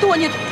утонет.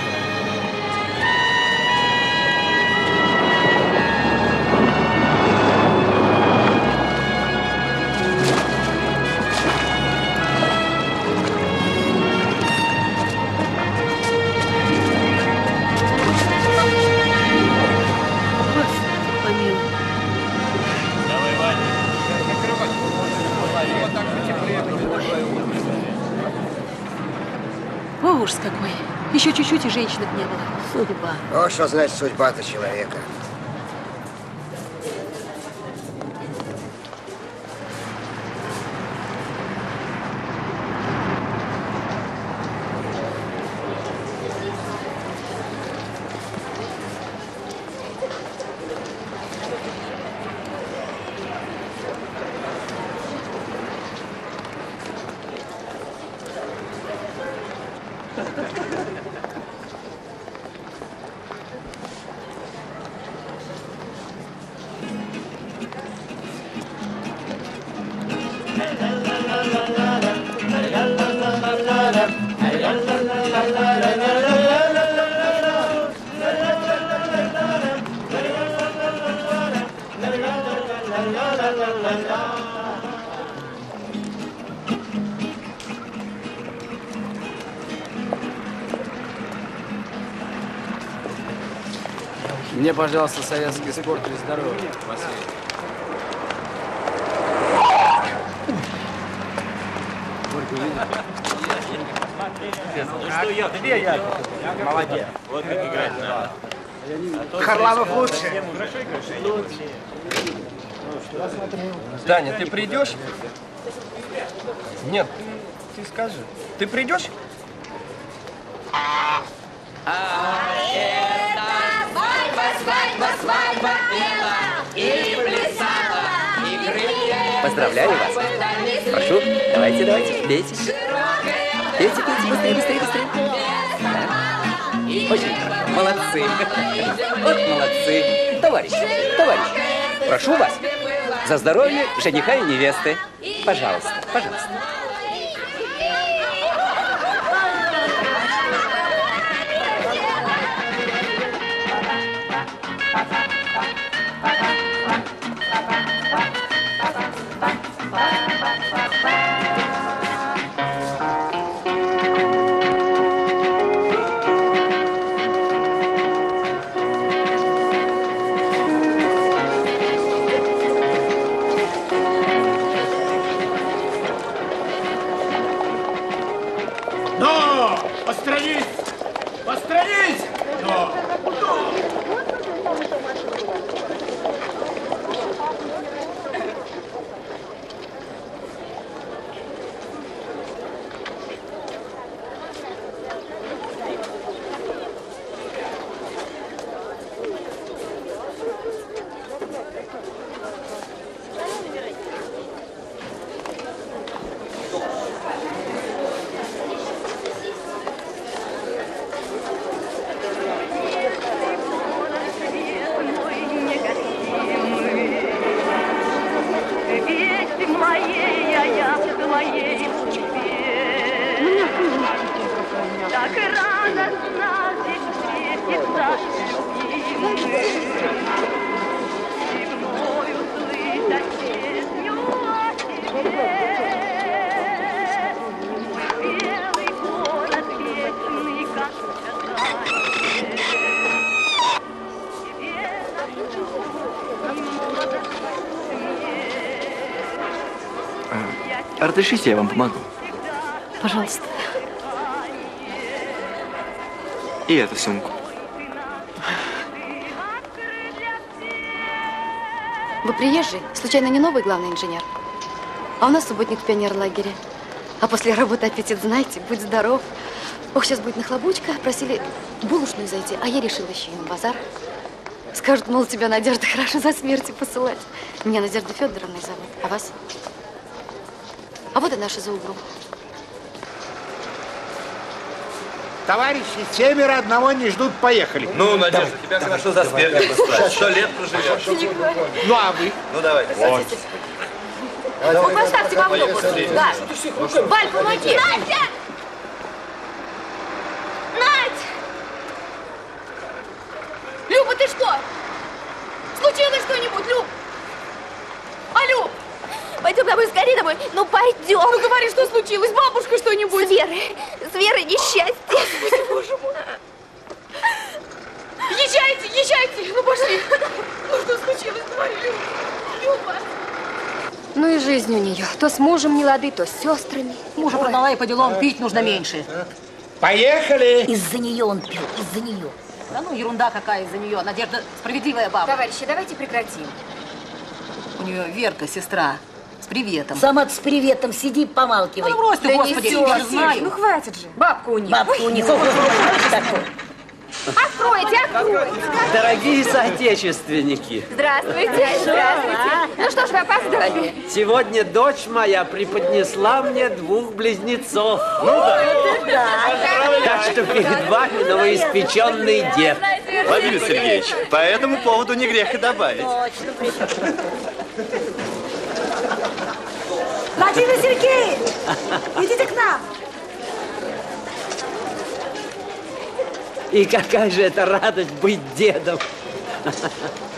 Женщины не было. Судьба. Вот что значит судьба-то человека. Пожалуйста, советский спорт и здоровье, Василий. Ну что я, две я. Молодец. Вот как играть надо. Харламов лучше. Даня, ты придешь? Нет, ты скажи. Ты придешь? Поздравляю вас. Прошу, давайте, давайте, пейте. Пейте, пейте, быстрее, быстрее, быстрее. Очень хорошо. молодцы. Вот молодцы. Товарищ, товарищ, прошу вас. За здоровье жениха и невесты. Пожалуйста, пожалуйста. Разрешите, я вам помогу. Пожалуйста. И эту сумку. Вы приезжий? Случайно не новый главный инженер? А у нас субботник в пионерлагере. А после работы аппетит, знаете, будь здоров. Ох, сейчас будет нахлобучка. Просили булочную зайти, а я решила еще и на базар. Скажут, мол, тебя Надежда хорошо за смерти посылать. Меня Надежда Федоровна зовут. А вас? А и наши за углом. Товарищи, семеро одного не ждут, поехали. Ну, Надежда, тебя хорошо за смерть послать. Сто лет проживешь. Ну, а вы? Ну, давай. Вот. Ну, поставьте автобус. Да. Валь, помоги. Надя! Надь! что? Случилось что-нибудь, Люб? А, Люб? Пойдем домой, скорее домой. Ну, пойдем. Ну, говори, что случилось? Бабушка что-нибудь? С Верой. С Верой несчастье. Боже мой. Езжайте, езжайте. Ну, пошли. Ну, что случилось? Говори, Люб. Люба. Ну и жизнь у нее. То с мужем не лады, то с сестрами. Мужа продала и по делам пить нужно меньше. Поехали! Из-за нее он пил, из-за нее. Да ну, ерунда какая из-за нее. Надежда справедливая баба. Товарищи, давайте прекратим. У нее Верка, сестра, приветом. Сама с приветом сиди, помалкивай. Ну, брось ты, Да господи, несёшь, я знаю. Ну, хватит же. Бабка у них. Бабка у них. Откройте, откройте. Дорогие соотечественники, Здравствуйте, здравствуйте. Ну что ж, вы опаздывали. сегодня дочь моя преподнесла мне двух близнецов. Так что перед вами новоиспеченный дед. Владимир Сергеевич, по этому поводу не грех и добавить. Владимир Сергеевич, идите к нам. И какая же это радость быть дедом.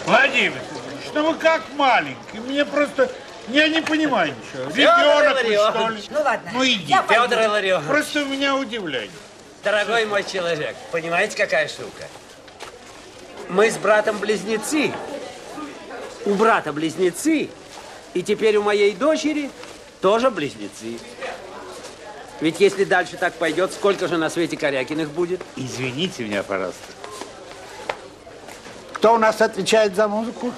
Владимир Сергеевич, ну вы как маленький. Мне просто... Я не понимаю ничего. Ребенок вы, что ли? Ну ладно. Ну иди. Федор Илларионович, Просто меня удивляет. дорогой мой человек, понимаете, какая штука? Мы с братом близнецы. У брата близнецы. И теперь у моей дочери тоже близнецы. Ведь если дальше так пойдет, сколько же на свете Корякиных будет? Извините меня, пожалуйста. Кто у нас отвечает за музыку?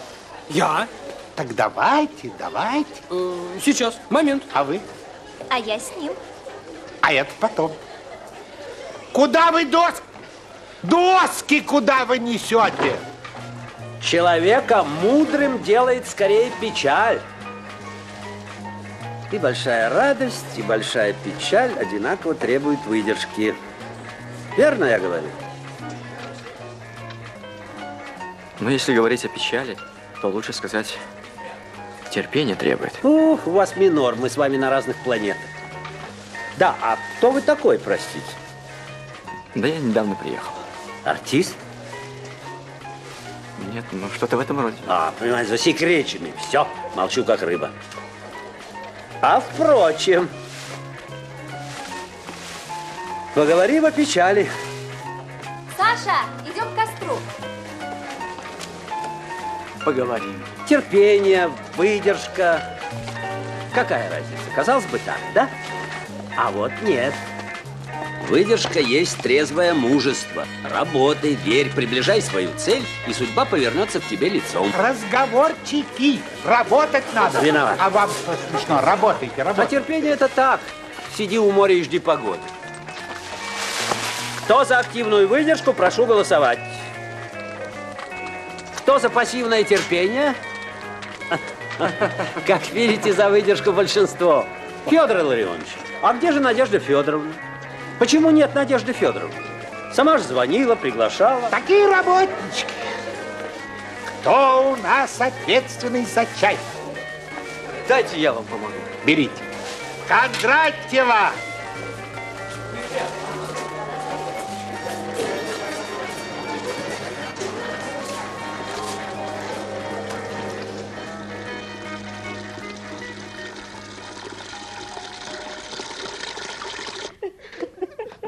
Я? Так давайте, давайте. Сейчас, момент. А вы? А я с ним. А это потом. Куда вы доски? Доски куда вы несете? Человека мудрым делает скорее печаль. И большая радость, и большая печаль одинаково требуют выдержки. Верно я говорю? Но если говорить о печали, то лучше сказать, терпение требует. Ух, у вас минор, мы с вами на разных планетах. Да, а кто вы такой, простите? Да я недавно приехал. Артист? Нет, ну что-то в этом роде. А, понимаете, засекреченный. Все, молчу как рыба. А впрочем, поговорим о печали. Саша, идем к костру. Поговорим. Терпение, выдержка. Какая разница? Казалось бы так, да? А вот нет. Выдержка есть трезвое мужество. Работай, верь, приближай свою цель, и судьба повернется к тебе лицом. Разговорчики. Работать надо. Виноват. А вам что смешно? Работайте, А работайте. терпение это так. Сиди у моря и жди погоды. Кто за активную выдержку, прошу голосовать. Кто за пассивное терпение? Как видите, за выдержку большинство. Федор Илларионович, а где же Надежда Федоровна? Почему нет Надежды Федоровны? Сама же звонила, приглашала. Такие работнички. Кто у нас ответственный за чай? Дайте я вам помогу. Берите. Кондратьева!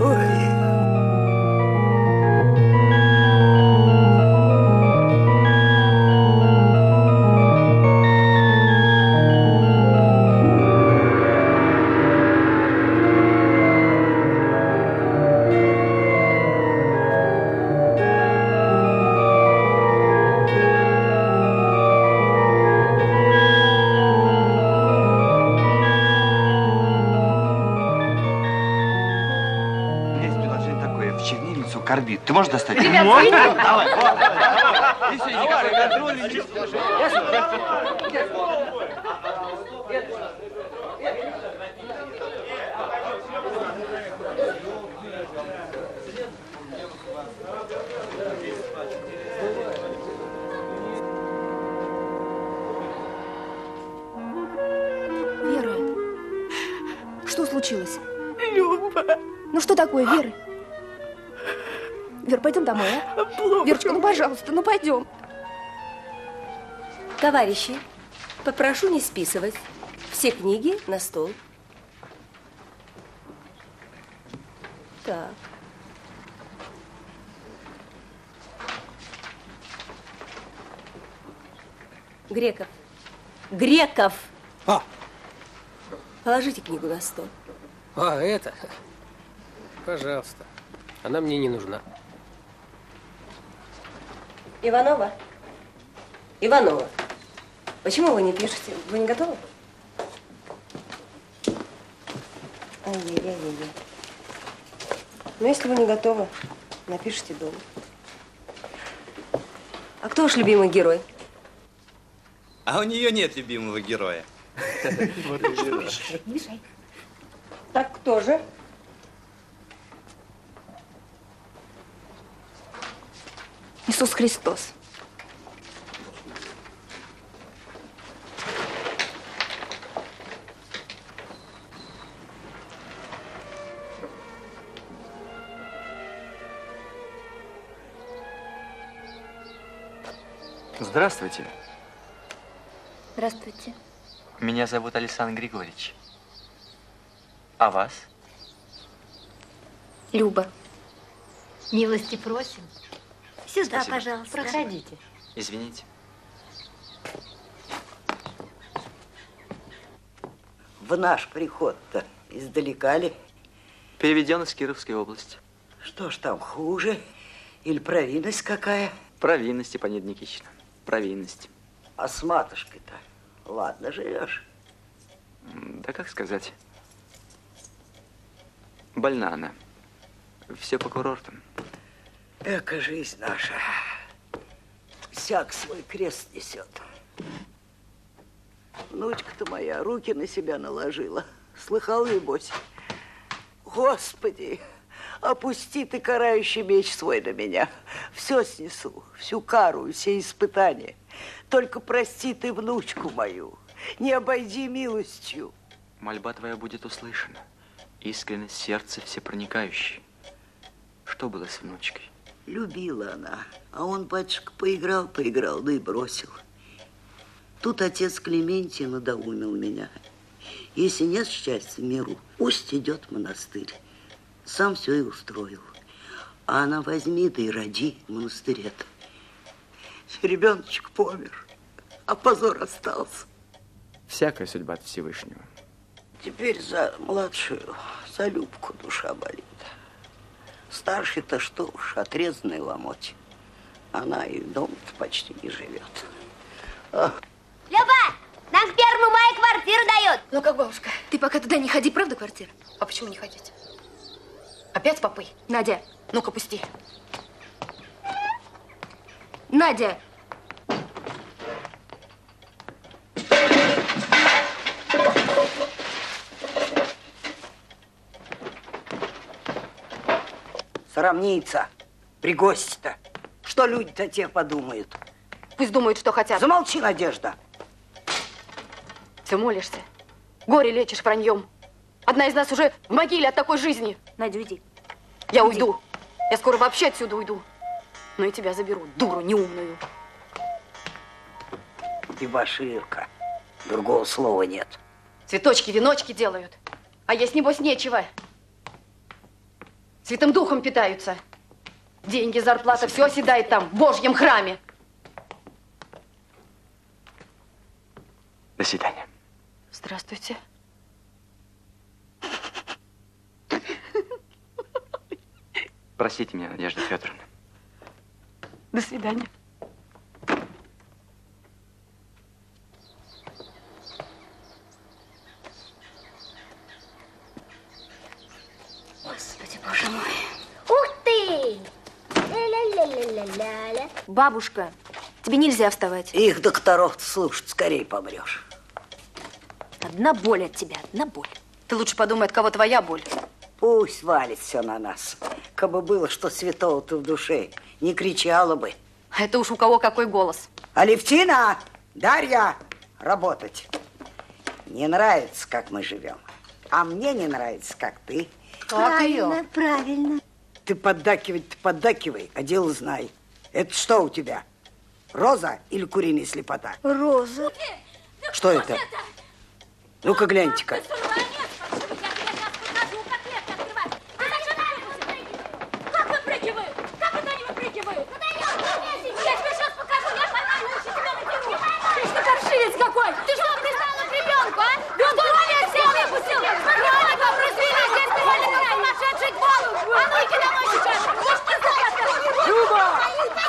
Ой. Ты можешь достать? Ребят, Можно? выйдем. Давай. Вера, что случилось? Люба. Ну что такое, Вера? Вер, пойдем домой, а? Верочка, ну пожалуйста, ну пойдем. Товарищи, попрошу не списывать. Все книги на стол. Так. Греков. Греков! А. Положите книгу на стол. А, это? Пожалуйста. Она мне не нужна. Иванова? Иванова, почему вы не пишете? Вы не готовы? Ай-яй-яй-яй. Ну, если вы не готовы, напишите дома. А кто ваш любимый герой? А у нее нет любимого героя. Мешай. Так кто же? Иисус Христос. Здравствуйте. Здравствуйте. Меня зовут Александр Григорьевич. А вас? Люба. Милости просим. Сюда, Спасибо. пожалуйста. Проходите. Извините. В наш приход-то издалека ли? Переведен из Кировской области. Что ж там хуже? Или провинность какая? Провинность, Степанида Никитична. Провинность. А с матушкой-то ладно живешь? Да как сказать? Больна она. Все по курортам. Эка жизнь наша. Всяк свой крест несет. Внучка-то моя руки на себя наложила. Слыхал, небось? Господи, опусти ты карающий меч свой на меня. Все снесу, всю кару, все испытания. Только прости ты внучку мою. Не обойди милостью. Мольба твоя будет услышана. Искренность сердца всепроникающей. Что было с внучкой? Любила она, а он, батюшка, поиграл, поиграл, да и бросил. Тут отец Клементий надоумил меня. Если нет счастья в миру, пусть идет в монастырь. Сам все и устроил. А она возьми да и роди в монастыре-то. Ребеночек помер, а позор остался. Всякая судьба от Всевышнего. Теперь за младшую, за Любку душа болит. Старший-то что уж, отрезанный ломоть. Она и дома-то почти не живет. Ах, Люба, нам в первому мая квартиру дают. Ну как, бабушка, ты пока туда не ходи, правда, квартира? А почему не ходить? Опять папой? Надя, ну-ка пусти. Надя! Срамница, при гости-то. Что люди-то те подумают? Пусть думают, что хотят. Замолчи, Надежда. Все молишься. Горе лечишь враньем. Одна из нас уже в могиле от такой жизни. Надя, уйди. Я Уйди. уйду. Я скоро вообще отсюда уйду. Ну и тебя заберу, дуру неумную. Ты баширка. Другого слова нет. Цветочки, веночки делают. А есть, небось, нечего. Святым духом питаются. Деньги, зарплата, все оседает там, в божьем храме. До свидания. Здравствуйте. Простите меня, Надежда Федоровна. До свидания. Господи, боже мой. Ух ты! Ля-ля-ля-ля-ля. Бабушка, тебе нельзя вставать. Их докторов слушать, скорее помрешь. Одна боль от тебя, одна боль. Ты лучше подумай, от кого твоя боль. Пусть валит все на нас. Кабы было, что святого-то в душе, не кричала бы. А это уж у кого какой голос. Алевтина, Дарья, работать. Не нравится, как мы живем. А мне не нравится, как ты. Правильно, правильно. Ты поддакивать-то поддакивай, а дело знай. Это что у тебя? Роза или куриная слепота? Роза. Что это? Ну-ка гляньте-ка. А? А ну. Люба!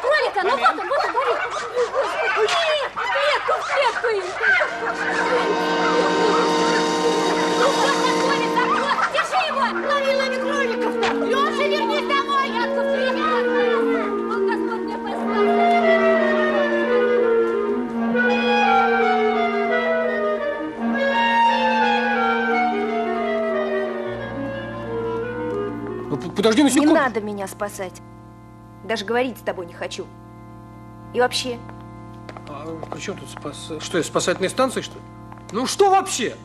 Кролика, ну вот он, вот он, говори. Господи, нет, клетку, в клетку им. Ну что такое, закрой, держи его. Лови, лови кроликов-то. Леша, вернись домой. Я Ну, Господь мне подожди на Не секунду. надо меня спасать. Даже говорить с тобой не хочу. И вообще, А при чем тут спас... Что, я спасательная станция, что ли? Ну что вообще?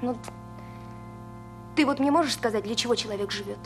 ну, ты вот мне можешь сказать, для чего человек живет?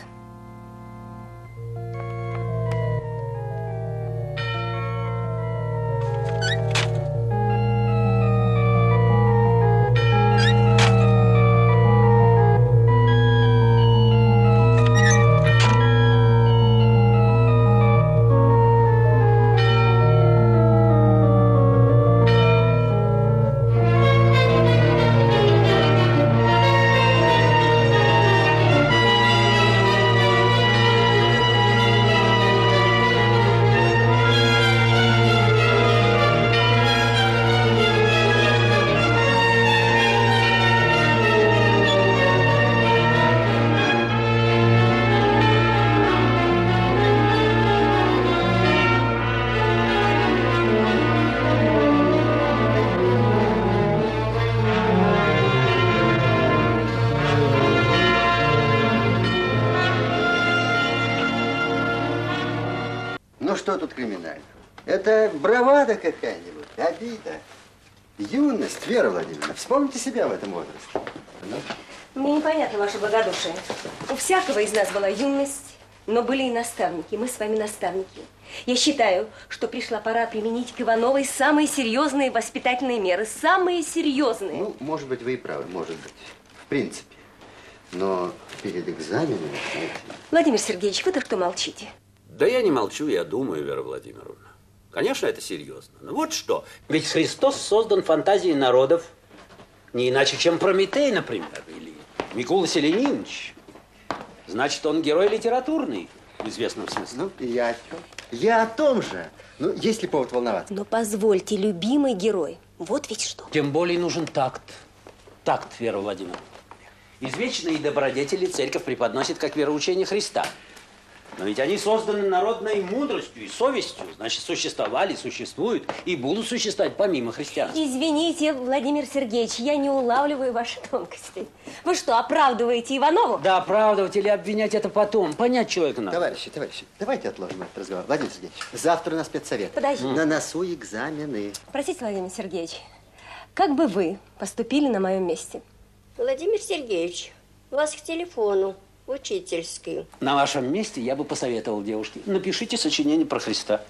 Какая-нибудь, обида. Юность, Вера Владимировна, вспомните себя в этом возрасте. Ну, Мне непонятно ваше благодушие. У всякого из нас была юность, но были и наставники. Мы с вами наставники. Я считаю, что пришла пора применить к Ивановой самые серьезные воспитательные меры. Самые серьезные. ну, может быть, вы и правы, может быть. В принципе. Но перед экзаменами, знаете, Владимир Сергеевич, вы-то что молчите? Да я не молчу, я думаю, Вера Владимировна. Конечно, это серьезно. Но вот что. Ведь Христос создан фантазией народов не иначе, чем Прометей, например, или Микула Селенинович. Значит, он герой литературный в известном смысле. Ну, я о чем? Я о том же. Ну, есть ли повод волноваться? Но позвольте, любимый герой, вот ведь что. Тем более нужен такт. Такт, Вера Владимировна. Извечные добродетели церковь преподносит как вероучение Христа. Но ведь они созданы народной мудростью и совестью, значит, существовали, существуют и будут существовать помимо христианства. Извините, Владимир Сергеевич, я не улавливаю ваши тонкости. Вы что, оправдываете Иванову? Да оправдывать или обвинять это потом. Понять человека надо. Товарищи, товарищи, давайте отложим этот разговор. Владимир Сергеевич, завтра у нас спецсовет. Подожди. На носу экзамены. Простите, Владимир Сергеевич, как бы вы поступили на моем месте? Владимир Сергеевич, вас к телефону, учительскую. На вашем месте я бы посоветовал девушке, напишите сочинение про Христа.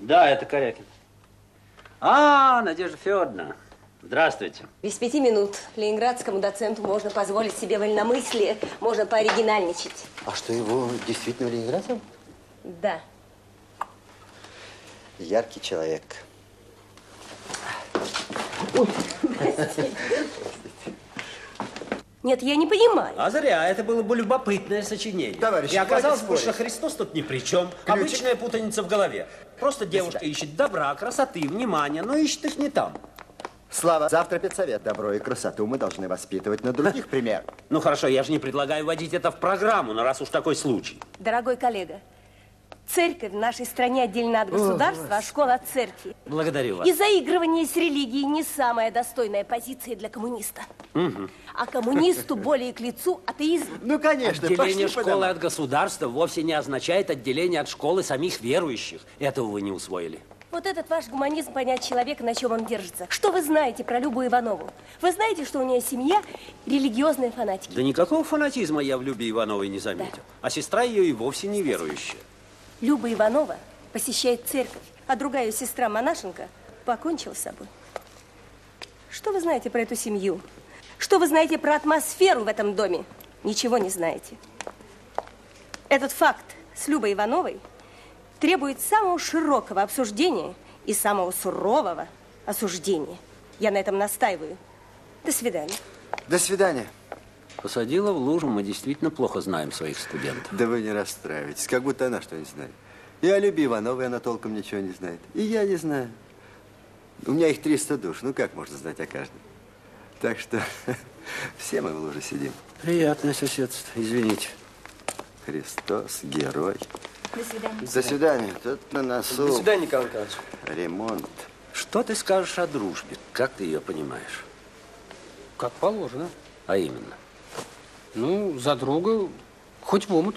Да, это Корякин. А, Надежда Федоровна, здравствуйте. Без пяти минут ленинградскому доценту можно позволить себе вольномыслие, можно пооригинальничать. А что, его действительно ленинградцем? Да. Яркий человек. Нет, я не понимаю. А зря, это было бы любопытное сочинение. Товарищи, И оказалось бы, что. Христос тут ни при чем. Обычная путаница в голове. Просто девушка ищет добра, красоты, внимания, но ищет их не там. Слава, завтра педсовет. Добро и красоту мы должны воспитывать на других примерах. Ну хорошо, я же не предлагаю вводить это в программу, но раз уж такой случай. Дорогой коллега, церковь в нашей стране отдельно от государства, а школа от церкви. Благодарю вас. И заигрывание с религией не самая достойная позиция для коммуниста. Мгм. А коммунисту более к лицу атеизм. Ну, конечно, Отделение школы от государства вовсе не означает отделение от школы самих верующих. Этого вы не усвоили. Вот этот ваш гуманизм понять человека, на чем он держится. Что вы знаете про Любу Иванову? Вы знаете, что у нее семья религиозные фанатики? Да никакого фанатизма я в Любе Ивановой не заметил. А сестра ее и вовсе не верующая. Люба Иванова посещает церковь, а другая сестра монашенка покончила с собой. Что вы знаете про эту семью? Что вы знаете про атмосферу в этом доме? Ничего не знаете. Этот факт с Любой Ивановой требует самого широкого обсуждения и самого сурового осуждения. Я на этом настаиваю. До свидания. До свидания. Посадила в лужу, мы действительно плохо знаем своих студентов. Да вы не расстраивайтесь, как будто она что-нибудь знает. И о Любе Ивановой она толком ничего не знает. И я не знаю. У меня их 300 душ, ну как можно знать о каждом? Так что все мы в луже сидим. Приятное соседство, извините. Христос, герой. До свидания. До свидания. Тут на носу. До свидания, Николай Николаевич. Ремонт. Что ты скажешь о дружбе? Как ты ее понимаешь? Как положено. А именно? Ну, за друга хоть в омут.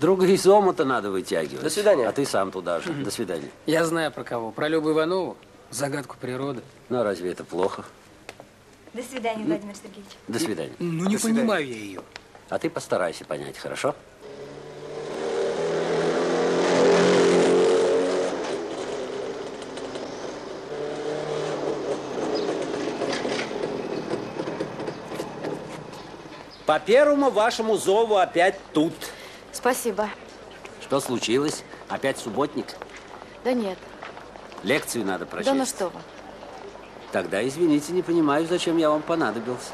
Друга из омута надо вытягивать. До свидания. А ты сам туда же. До свидания. Я знаю про кого. Про Любу Иванову. Загадку природы. Ну, а разве это плохо? До свидания, Владимир Сергеевич. До свидания. Ну, не До свидания. понимаю я ее. А ты постарайся понять, хорошо? По первому вашему зову опять тут. Спасибо. Что случилось? Опять субботник? Да нет. Лекцию надо прочесть. Да ну что вы. Тогда, извините, не понимаю, зачем я вам понадобился.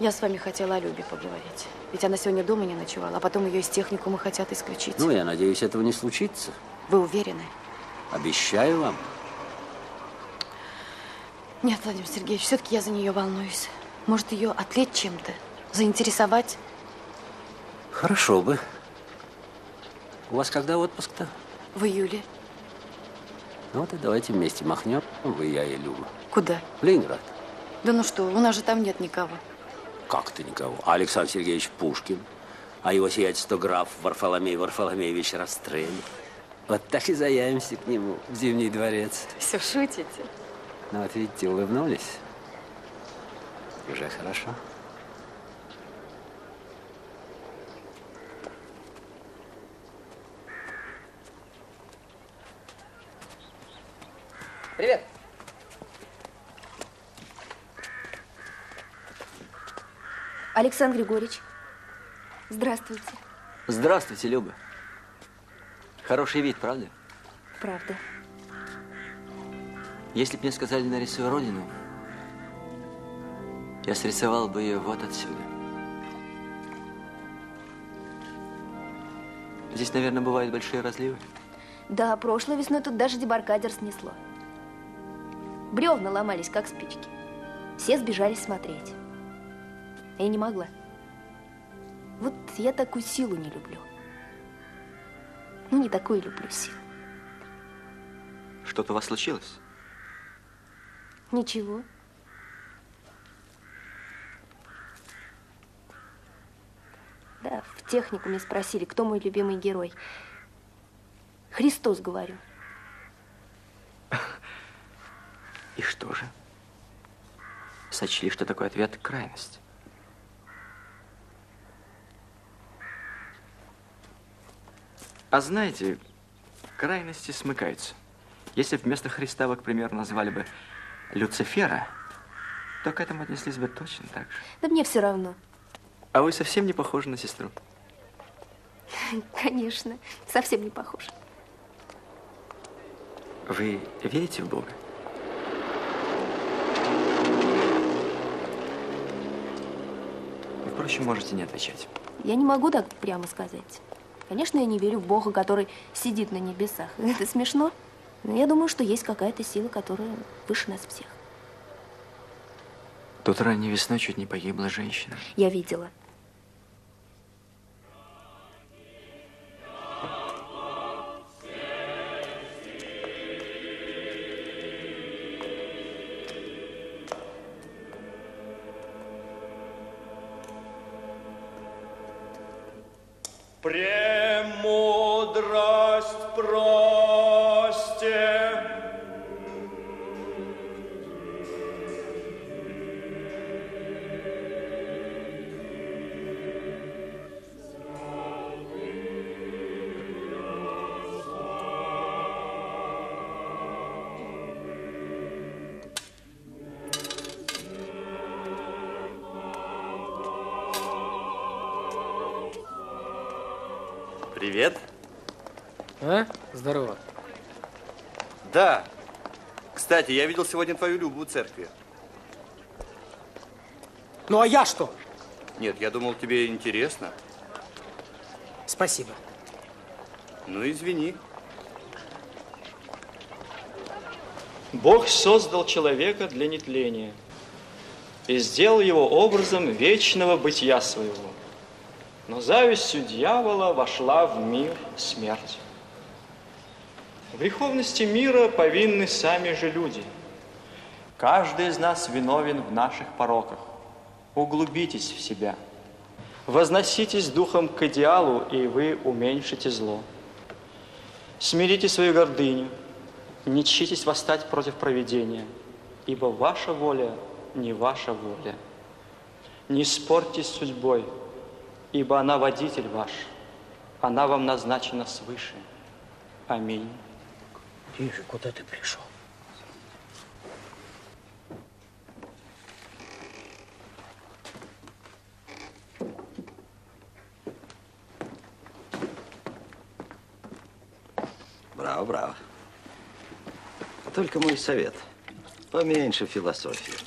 Я с вами хотела о Любе поговорить. Ведь она сегодня дома не ночевала, а потом ее из техникума хотят исключить. Ну, я надеюсь, этого не случится. Вы уверены? Обещаю вам. Нет, Владимир Сергеевич, все-таки я за нее волнуюсь. Может, ее отвлечь чем-то? Заинтересовать? Хорошо бы. У вас когда отпуск-то? В июле. Ну вот и давайте вместе махнем. Вы, я и Люба. Куда? В Ленинград. Да ну что, у нас же там нет никого. Как-то никого. А Александр Сергеевич Пушкин, а его сиятельство граф Варфоломей Варфоломеевич Растрель. Вот так и заявимся к нему в Зимний дворец. Все шутите? Ну вот видите, улыбнулись. Уже хорошо. Александр Григорьевич, здравствуйте. Здравствуйте, Люба. Хороший вид, правда? Правда. Если бы мне сказали, нарисуй родину, я срисовал бы ее вот отсюда. Здесь, наверное, бывают большие разливы. Да, прошлой весной тут даже дебаркадер снесло. Бревна ломались, как спички. Все сбежались смотреть. Я не могла. Вот я такую силу не люблю. Ну, не такую люблю силу. Что-то у вас случилось? Ничего. Да, в техникуме спросили, кто мой любимый герой. Христос, говорю. И что же? Сочли, что такой ответ – крайность. А знаете, крайности смыкаются. Если бы вместо Христа вы, к примеру, назвали бы Люцифера, то к этому отнеслись бы точно так же. Да мне все равно. А вы совсем не похожи на сестру. Конечно, совсем не похож. Вы верите в Бога? Впрочем, можете не отвечать. Я не могу так прямо сказать. Конечно, я не верю в Бога, который сидит на небесах. Это смешно. Но я думаю, что есть какая-то сила, которая выше нас всех. Тут ранней весной чуть не погибла женщина. Я видела. Привет. А? Здорово. Да. Кстати, я видел сегодня твою Любу у церкви. Ну а я что? Нет, я думал, тебе интересно. Спасибо. Ну, извини. Бог создал человека для нетления и сделал его образом вечного бытия своего. Но завистью дьявола вошла в мир смерть. В греховности мира повинны сами же люди. Каждый из нас виновен в наших пороках. Углубитесь в себя. Возноситесь духом к идеалу, и вы уменьшите зло. Смирите свою гордыню, не чтитесь восстать против провидения, ибо ваша воля не ваша воля. Не спорьте с судьбой, ибо она водитель ваш, она вам назначена свыше. Аминь. Тише, куда ты пришел? Браво, браво. Только мой совет. Поменьше философии.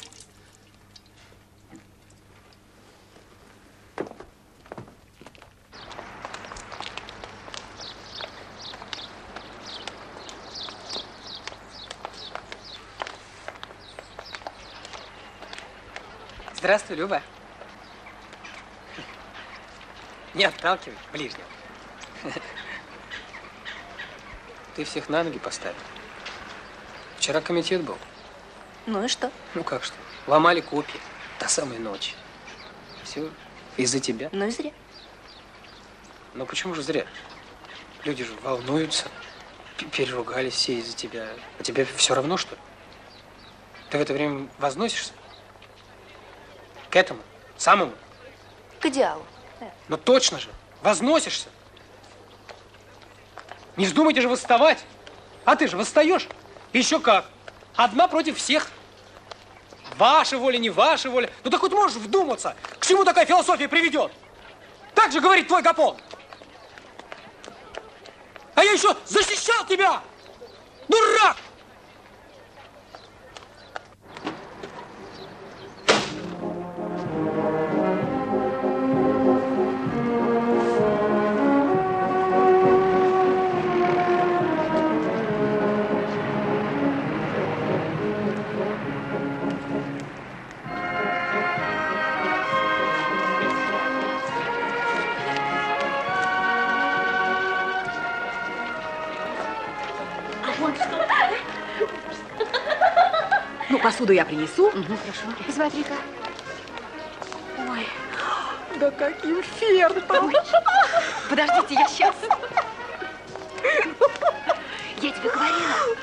Здравствуй, Люба. Не отталкивай ближнего. Ты всех на ноги поставил. Вчера комитет был. Ну и что? Ну как что? Ломали копии до самой ночи. Все из-за тебя. Ну и зря. Ну почему же зря? Люди же волнуются, переругались все из-за тебя. А тебе все равно, что ли? Ты в это время возносишься? К этому? Самому? К идеалу. Ну точно же, возносишься. Не вздумайте же восставать. А ты же восстаешь. Еще как. Одна против всех. Ваша воля, не ваша воля. Ну так хоть можешь вдуматься, к чему такая философия приведет. Так же говорит твой Гапон. А я еще защищал тебя! Дурак! Посуду я принесу. хорошо. Смотри-ка. Ой, да каким фертом. Подождите, я сейчас. Я тебе говорила.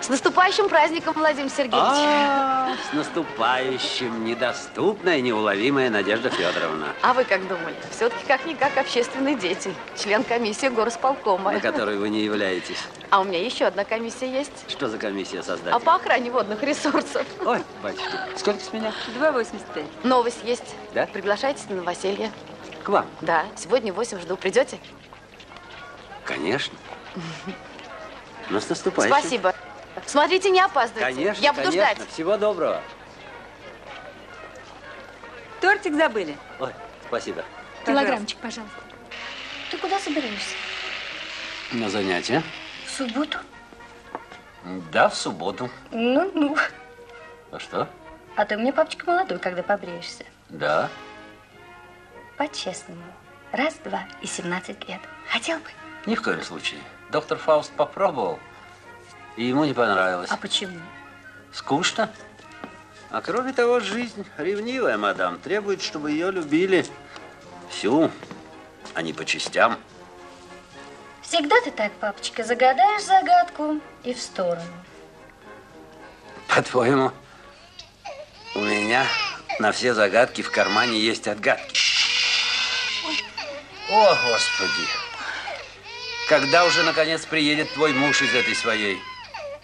С наступающим праздником, Владимир Сергеевич. А, с наступающим, недоступная, неуловимая Надежда Федоровна, А вы как думали? Все-таки как-никак общественный деятель, член комиссии горосполкома. на которой вы не являетесь. А у меня еще одна комиссия есть. Что за комиссия А создать? по охране водных ресурсов. Ой, батюшки, сколько с меня? 2,85. Новость есть. Да? Приглашайтесь на новоселье. К вам? Да, сегодня в 8 жду. Придете? Конечно. Ну, с наступающим. Спасибо. Смотрите, не опаздывайте. Конечно, Я буду конечно. ждать. Всего доброго. Тортик забыли. Ой, спасибо. Килограммчик, пожалуйста. Ты куда собираешься? На занятия? В субботу? Да, в субботу. Ну-ну. А что? А ты мне, папочка, молодой, когда побреешься. Да? По-честному. Раз, два и 17 лет. Хотел бы? Ни в коем случае. Доктор Фауст попробовал, и ему не понравилось. А почему? Скучно. А кроме того, жизнь ревнивая, мадам, требует, чтобы ее любили всю, а не по частям. Всегда ты так, папочка, загадаешь загадку и в сторону. По-твоему, у меня на все загадки в кармане есть отгадки. О, Господи! Когда уже, наконец, приедет твой муж из этой своей?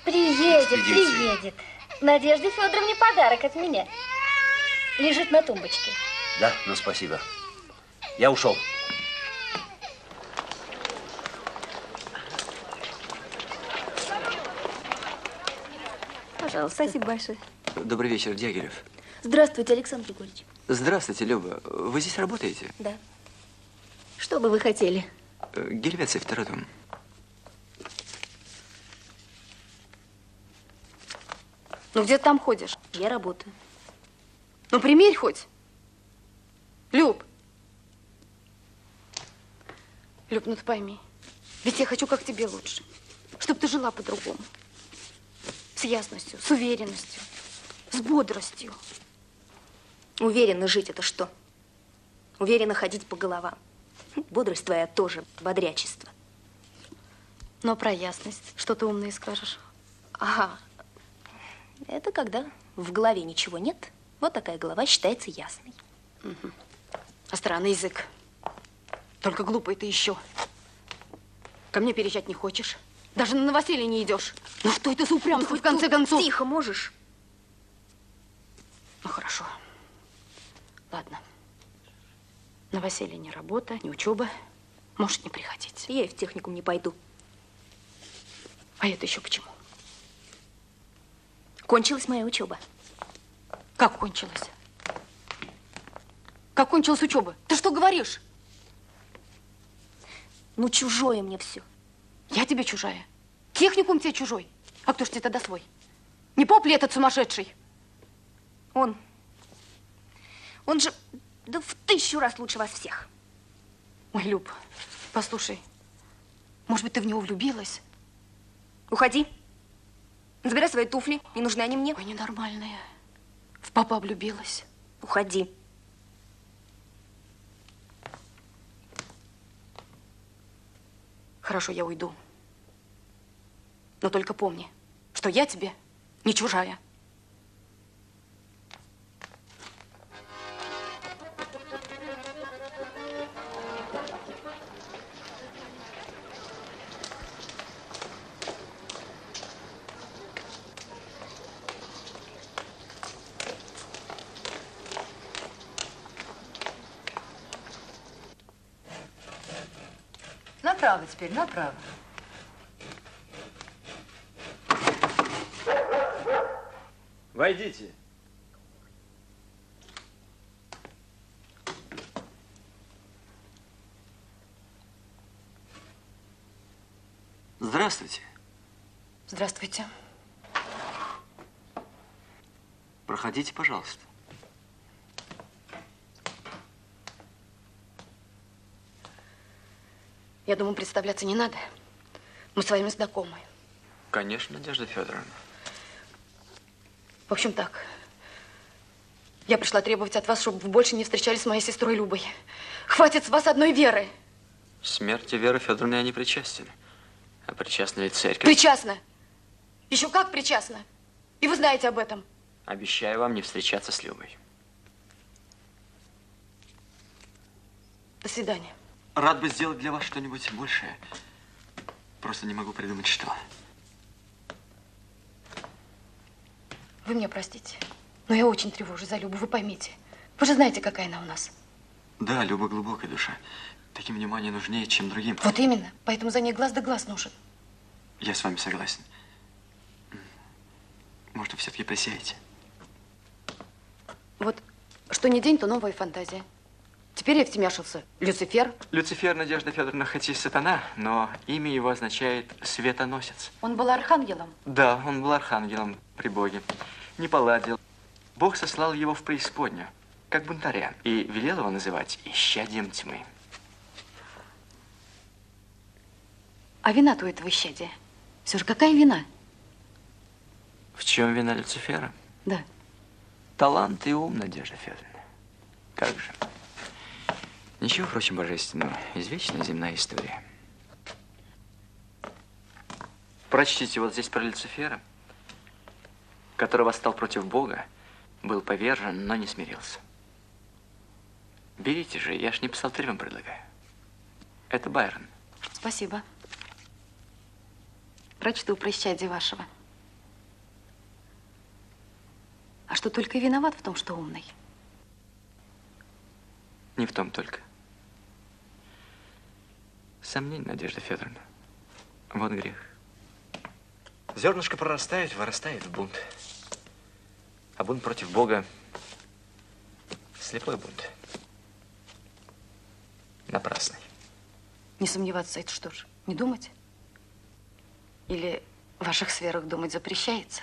Приедет, Экспедиции. приедет. Надежде Федоровне подарок от меня. Лежит на тумбочке. Да, ну спасибо. Я ушел. Пожалуйста. Спасибо большое. Добрый вечер, Дягилев. Здравствуйте, Александр Григорьевич. Здравствуйте, Люба. Вы здесь работаете? Да. Что бы вы хотели? Э, Гельвеция, второй дом. Ну где ты там ходишь? Я работаю. Ну примерь хоть. Люб. Люб, ну ты пойми. Ведь я хочу как тебе лучше. Чтобы ты жила по-другому. С ясностью, с уверенностью, с бодростью. Уверенно жить это что? Уверенно ходить по головам. Бодрость твоя тоже бодрячество. Но про ясность что ты умное скажешь? Ага. Это когда в голове ничего нет, вот такая голова считается ясной. А странный язык. Только глупый ты еще. Ко мне переезжать не хочешь. Даже на новоселье не идешь. Ну что это за упрямство, в конце концов? Тихо можешь? Ну хорошо. Ладно. Новоселье не работа, не учеба. Можешь не приходить. Я и в техникум не пойду. А это еще почему? Кончилась моя учеба. Как кончилась? Как кончилась учеба? Ты что говоришь? Ну, чужое мне все. Я тебе чужая. Техникум тебе чужой. А кто ж тебе тогда свой? Не поп ли этот сумасшедший? Он. Он же да в тысячу раз лучше вас всех. Ой, Люб, послушай, может быть, ты в него влюбилась? Уходи. Забирай свои туфли. Не нужны они мне. Ой, ненормальная. В папа влюбилась. Уходи. Хорошо, я уйду. Но только помни, что я тебе не чужая. Направо теперь, направо. Войдите. Здравствуйте. Здравствуйте. Проходите, пожалуйста. Я думаю, представляться не надо. Мы с вами знакомы. Конечно, Надежда Федоровна. В общем, так. Я пришла требовать от вас, чтобы вы больше не встречались с моей сестрой Любой. Хватит с вас одной веры. Смерти Веры Федоровны я не причастен. А причастна ли церковь? Причастна. Еще как причастна. И вы знаете об этом. Обещаю вам не встречаться с Любой. До свидания. Рад бы сделать для вас что-нибудь большее. Просто не могу придумать, что. Вы меня простите, но я очень тревожусь за Любу, вы поймите. Вы же знаете, какая она у нас. Да, Люба глубокая душа. Таким внимание нужнее, чем другим. Вот именно. Поэтому за ней глаз да глаз нужен. Я с вами согласен. Может, вы все-таки присядете? Вот что не день, то новая фантазия. Теперь я втемяшился. Люцифер. Люцифер Надежда Федоровна хоть и сатана, но имя его означает светоносец. Он был архангелом. Да, он был архангелом при Боге. Не поладил. Бог сослал его в преисподнюю, как бунтаря, и велел его называть исчадием тьмы. А вина-то у этого исчадия? Все же какая вина? В чем вина Люцифера? Да. Талант и ум, Надежда Федоровна. Как же. Ничего, впрочем, божественного. Извечная земная история. Прочтите вот здесь про Люцифера, который восстал против Бога, был повержен, но не смирился. Берите же, я ж не псалтырь вам предлагаю. Это Байрон. Спасибо. Прочту про исчадие вашего. А что только и виноват в том, что умный? Не в том только. Сомнение, Надежда Федоровна. Вот грех. Зернышко прорастает, вырастает в бунт. А бунт против Бога – слепой бунт. Напрасный. Не сомневаться, это что ж, не думать? Или в ваших сферах думать запрещается?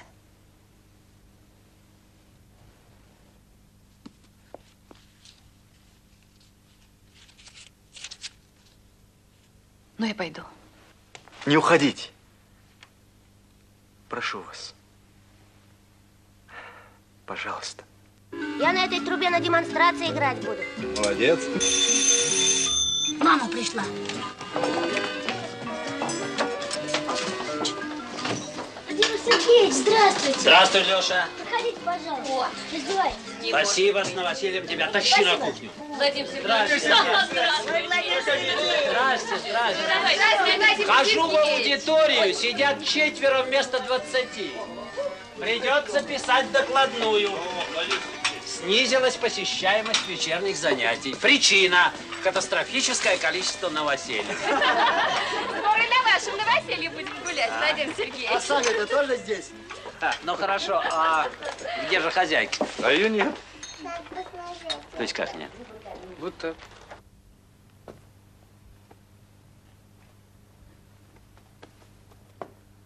Ну, я пойду. Не уходите. Прошу вас. Пожалуйста. Я на этой трубе на демонстрации играть буду. Молодец. Мама пришла. Владимир Сергеевич, здравствуйте. Здравствуй, Леша. Проходите, пожалуйста. Вот. Раздевайтесь. Спасибо, с новосельем тебя. Тащи на кухню. Владимир Здрасте. Здравствуйте, Сергеевич. Здрасте, здрасте. Здравствуйте, Владимир Хожу в аудиторию, сидят четверо вместо двадцати. Придется писать докладную. Снизилась посещаемость вечерних занятий. Причина – катастрофическое количество новоселья. Скоро на вашем новоселье будем гулять, Владимир Сергеевич. А сами-то тоже здесь? А, ну хорошо, а где же хозяйка? А ее нет. То есть как нет? Вот так.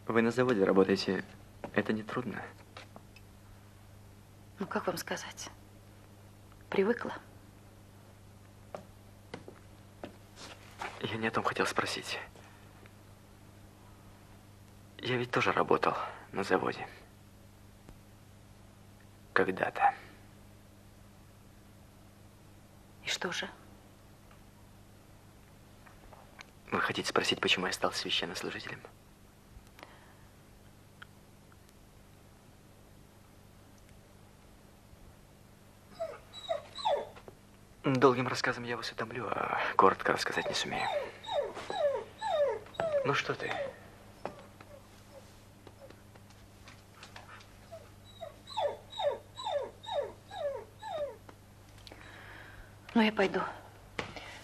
Вы на заводе работаете. Это не трудно. Ну, как вам сказать? Привыкла. Я не о том хотел спросить. Я ведь тоже работал на заводе. Когда-то. И что же? Вы хотите спросить, почему я стал священнослужителем? Долгим рассказом я вас утомлю, а коротко рассказать не сумею. Ну что ты? Ну, я пойду.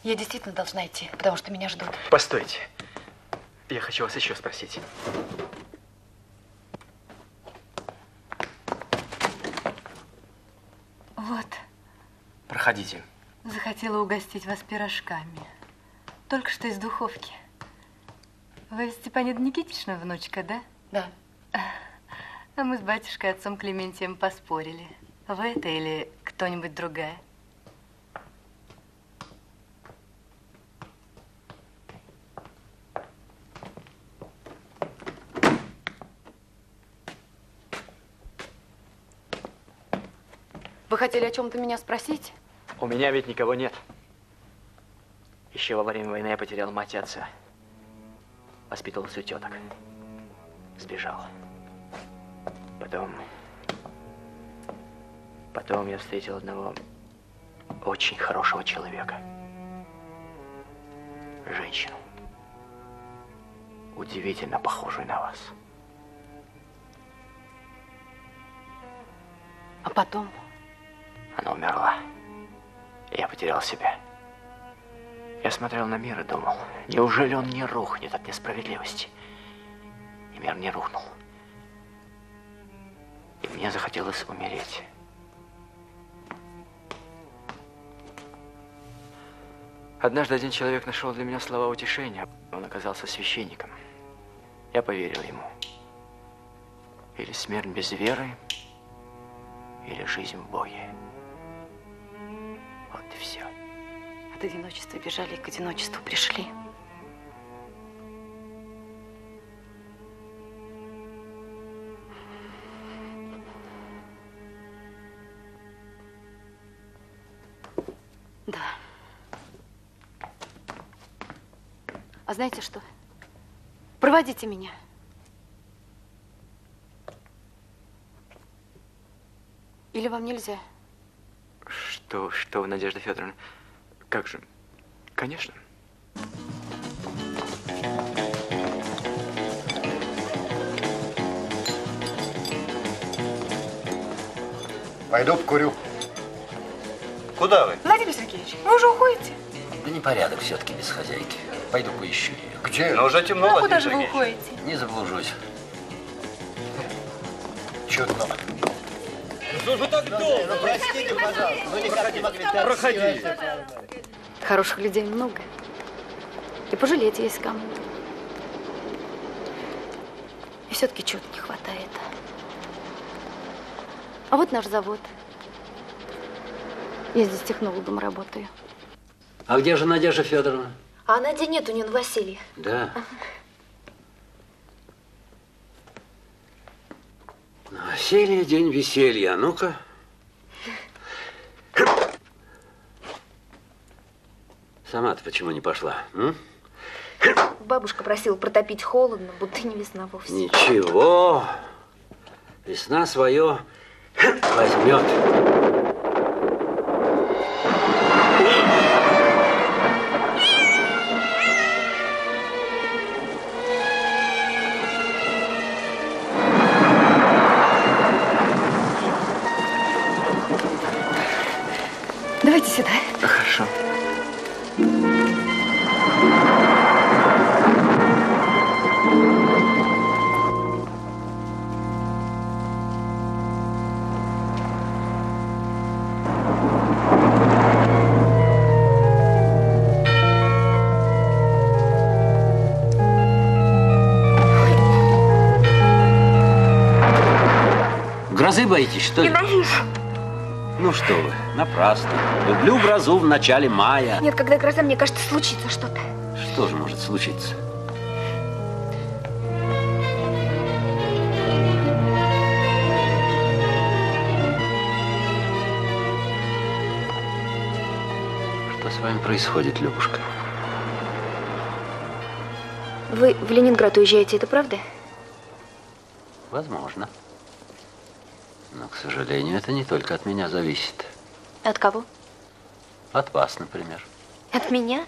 Я действительно должна идти, потому что меня ждут. Постойте. Я хочу вас еще спросить. Вот, Проходите. захотела угостить вас пирожками. Только что из духовки. Вы Степанида Никитична внучка, да? Да. А мы с батюшкой отцом Клементием поспорили. Вы это или кто-нибудь другая? Хотели о чем-то меня спросить? У меня ведь никого нет. Еще во время войны я потерял мать и отца. Воспитывался у теток. Сбежал. Потом... Потом я встретил одного очень хорошего человека. Женщину. Удивительно похожую на вас. А потом? Она умерла. Я потерял себя. Я смотрел на мир и думал, неужели он не рухнет от несправедливости? И мир не рухнул. И мне захотелось умереть. Однажды один человек нашел для меня слова утешения. Он оказался священником. Я поверил ему. Или смерть без веры, или жизнь в Боге. И все. От одиночества бежали и к одиночеству пришли. Да. А знаете что? Проводите меня. Или вам нельзя? Что, что вы, Надежда Федоровна? Как же? Конечно. Пойду покурю. Куда вы? Владимир Сергеевич, вы уже уходите? Да непорядок все-таки без хозяйки. Пойду поищу ее. Где? Ну, уже темно, Ну, Владимир куда же вы Сергеевич. уходите? Не заблужусь. Чудно. Что же так долго? Простите, пожалуйста. Ну, никак не могли так Проходи. Хороших людей много. И пожалеть есть кому. И все-таки чего-то не хватает. А вот наш завод. Я здесь технологом работаю. А где же Надежда Федоровна? А Нади нет у нее на Василия. Да. Новоселье, день веселья. А ну-ка. Сама-то почему не пошла? м? Бабушка просила протопить холодно, будто не весна вовсе. Ничего. Весна свое возьмет. Грозы боитесь, что ли? Ненавижу. Ну что вы, напрасно. Люблю грозу в начале мая. Нет, когда гроза, мне кажется, случится что-то. Что же может случиться? Что с вами происходит, Любушка? Вы в Ленинград уезжаете, это правда? Возможно. Сожалению, это не только от меня зависит. От кого? От вас, например. От меня?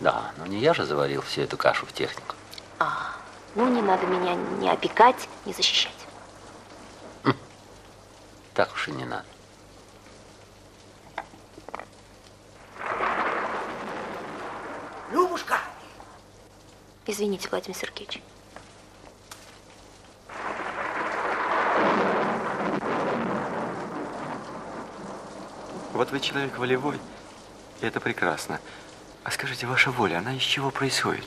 Да, но не я же заварил всю эту кашу в технику. А, ну не надо меня ни опекать, ни защищать. Так уж и не надо. Любушка! Извините, Владимир Сергеевич. Вот вы человек волевой, и это прекрасно. А скажите, ваша воля, она из чего происходит?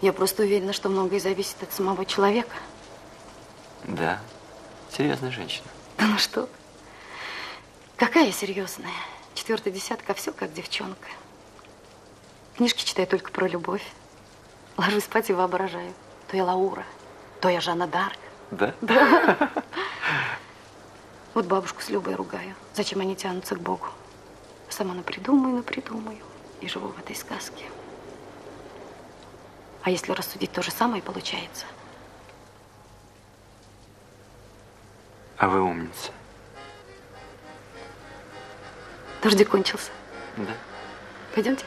Я просто уверена, что многое зависит от самого человека. Да, серьезная женщина. Да ну что? Какая я серьезная. Четвертый десяток, а все как девчонка. Книжки читаю только про любовь. Ложусь спать и воображаю. То я Лаура, то я Жанна Дарк. Да? Да. Вот бабушку с Любой ругаю. Зачем они тянутся к Богу? Сама напридумаю, напридумаю. И живу в этой сказке. А если рассудить, то же самое получается. А вы умница. Дождик кончился. Да. Пойдемте.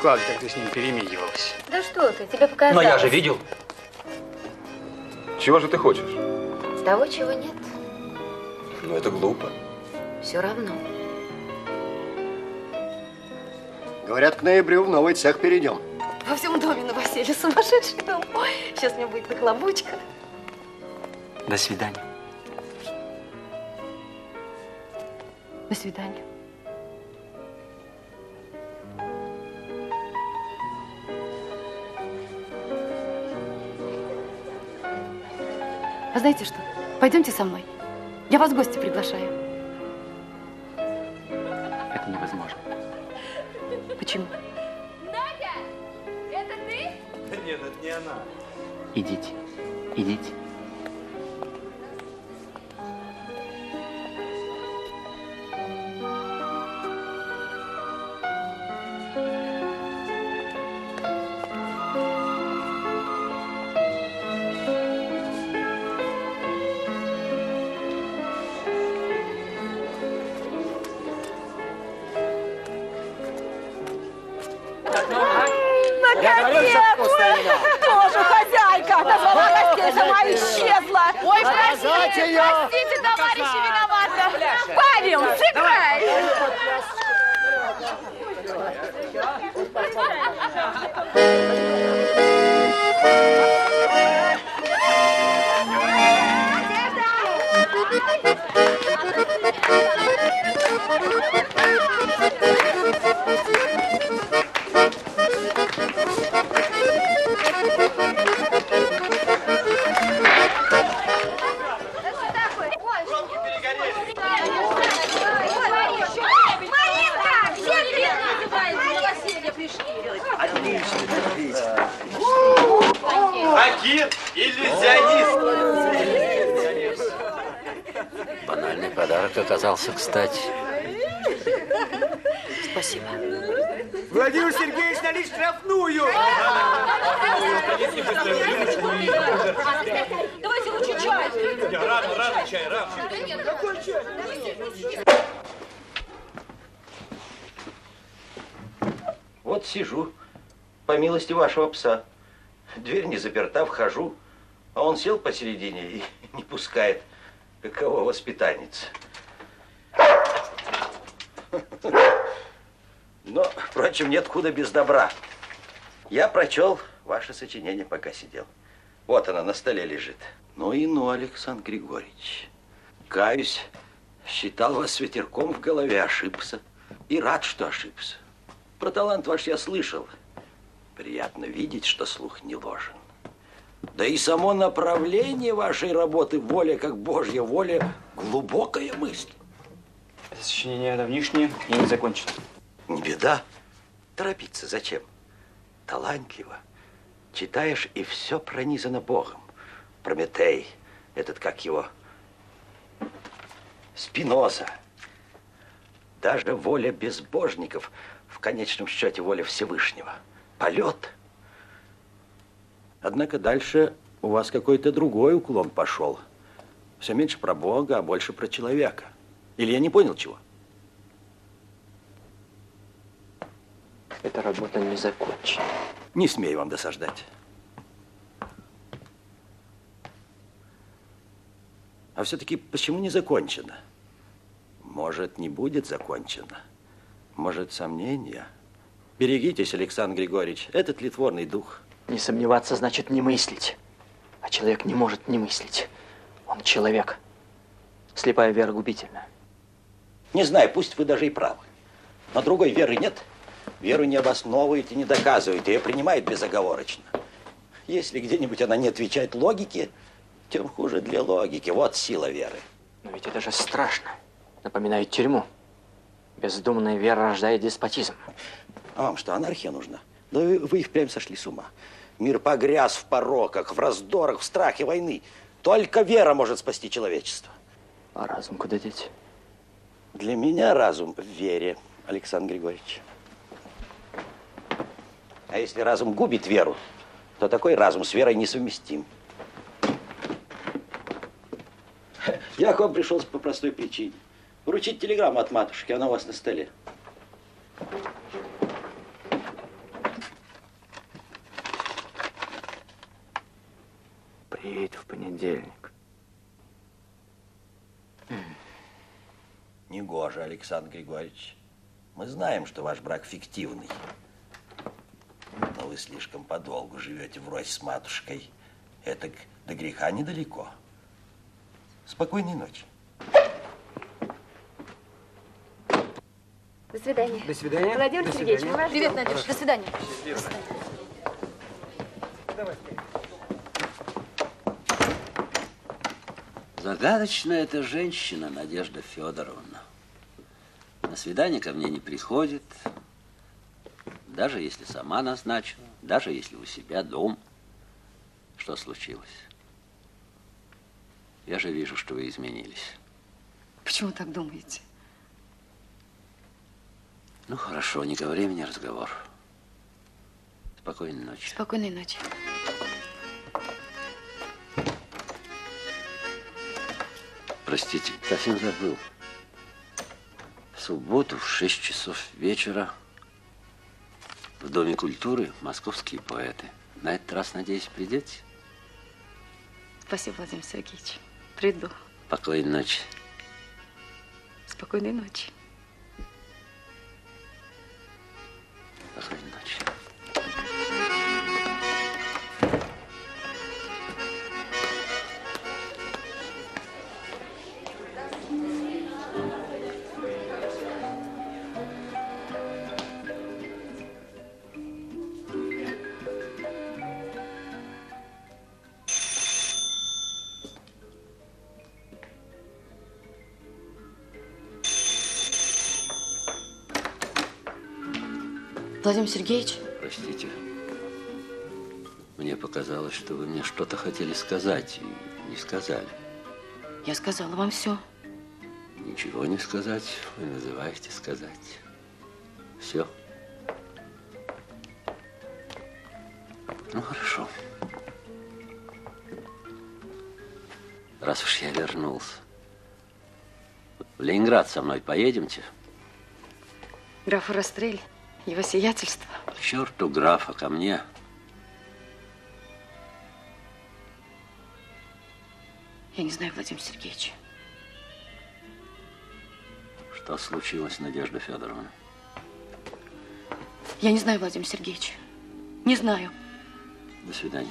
Клавдия, как ты с ним перемигивалась. Да что ты, тебе показалось. Но я же видел. Чего же ты хочешь? Того, чего нет. Ну, это глупо. Все равно. Говорят, к ноябрю в новый цех перейдем. Во всем доме новоселье, сумасшедший дом. Ой, сейчас мне будет нахлобучка. До свидания. До свидания. А знаете что? Пойдемте со мной. Я вас в гости приглашаю. Это невозможно. Почему? Надя, это ты? Да нет, это не она. Идите, идите. Оказался кстати. Спасибо. Владимир Сергеевич, налить штрафную! Давайте лучше чай! Рано, рано чай, рано. Нет, какой чай? Вот сижу, по милости вашего пса. Дверь не заперта, вхожу, а он сел посередине и не пускает. Каково воспитанница. Но, впрочем, нет худа без добра. Я прочел ваше сочинение, пока сидел. Вот она на столе лежит. Ну и ну, Александр Григорьевич. Каюсь, считал вас ветерком в голове, ошибся. И рад, что ошибся. Про талант ваш я слышал. Приятно видеть, что слух не ложен. Да и само направление вашей работы, воля как Божья воля, глубокая мысль. Это сочинение давнишнее и не закончено. Не беда. Торопиться зачем? Талантливо. Читаешь, и все пронизано Богом. Прометей, этот, как его, Спиноза. Даже воля безбожников, в конечном счете воля Всевышнего. Полет. Однако дальше у вас какой-то другой уклон пошел. Все меньше про Бога, а больше про человека. Или я не понял чего? Эта работа не закончена. Не смею вам досаждать. А все-таки почему не закончено? Может, не будет закончено? Может, сомнения? Берегитесь, Александр Григорьевич, этот литворный дух. Не сомневаться значит не мыслить. А человек не может не мыслить. Он человек. Слепая вера губительна. Не знаю, пусть вы даже и правы. Но другой веры нет. Веру не обосновывает и не доказывает, ее принимает безоговорочно. Если где-нибудь она не отвечает логике, тем хуже для логики. Вот сила веры. Но ведь это же страшно. Напоминает тюрьму. Бездумная вера рождает деспотизм. А вам что, анархия нужна? Да вы, вы их прям сошли с ума. Мир погряз в пороках, в раздорах, в страхе войны. Только вера может спасти человечество. А разум куда деть? Для меня разум в вере, Александр Григорьевич. А если разум губит веру, то такой разум с верой несовместим. Я к вам пришел по простой причине. Вручить телеграмму от матушки, она у вас на столе. Приедет в понедельник. Негоже, Александр Григорьевич. Мы знаем, что ваш брак фиктивный. Вы слишком подолгу живете врозь с матушкой, это до греха недалеко. Спокойной ночи. До свидания. До свидания. Владимир До Сергеевич, свидания. мы вас Привет. Надюш. До свидания. Загадочная эта женщина, Надежда Федоровна. На свидание ко мне не приходит, даже если сама назначила, даже если у себя дом. Что случилось? Я же вижу, что вы изменились. Почему так думаете? Ну, хорошо, не говори мне разговор. Спокойной ночи. Спокойной ночи. Простите, совсем забыл. В субботу в 6 часов вечера в Доме культуры московские поэты. На этот раз, надеюсь, придете? Спасибо, Владимир Сергеевич. Приду. Спокойной ночи. Спокойной ночи. Спокойной ночи. Владимир Сергеевич, Простите. Мне показалось, что вы мне что-то хотели сказать и не сказали. я сказала вам все. Ничего не сказать, вы называете сказать. Все. Ну, хорошо. Раз уж я вернулся. В Ленинград со мной поедемте? Графа Растрель, его сиятельство. К черту графа, ко мне. Я не знаю, Владимир Сергеевич. Что случилось, Надежда Федоровна? Я не знаю, Владимир Сергеевич. Не знаю. До свидания.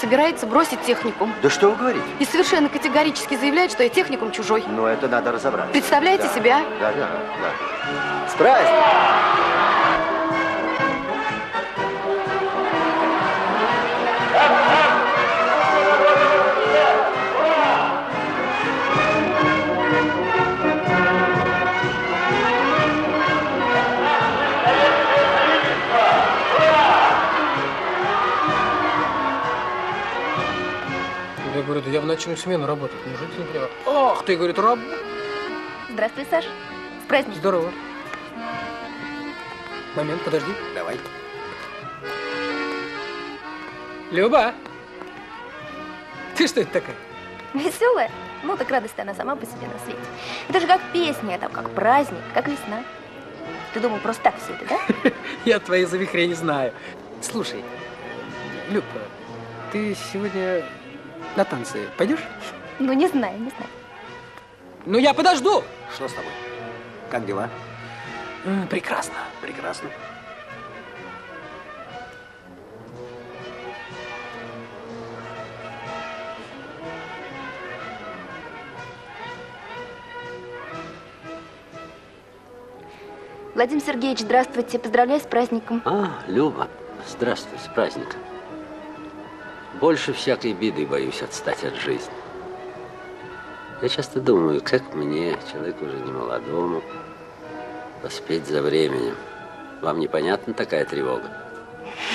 Собирается бросить техникум. Да что вы говорите? И совершенно категорически заявляет, что я техникум чужой. Ну, это надо разобраться. Представляете Да. себя? Да, да, да. С праздником! Говорю, да я в ночную смену работаю. Неужели ты не? Ах, ты, говорит, раб... Здравствуй, Саш. С праздником. Здорово. Момент, подожди. Давай. Люба! Ты что это такая? Веселая? Ну, так радость она сама по себе на свете. Это же как песня, это как праздник, как весна. Ты думал, просто так все это, да? Я твои завихрения знаю. Слушай, Люб, ты сегодня на танцы пойдешь? Ну, не знаю, не знаю. Ну, я подожду. Что с тобой? Как дела? М, Прекрасно, прекрасно. Владимир Сергеевич, здравствуйте. Поздравляю с праздником. А, Люба, здравствуй, с праздником. Больше всякой беды боюсь отстать от жизни. Я часто думаю, как мне, человеку уже не молодому, поспеть за временем. Вам непонятна такая тревога?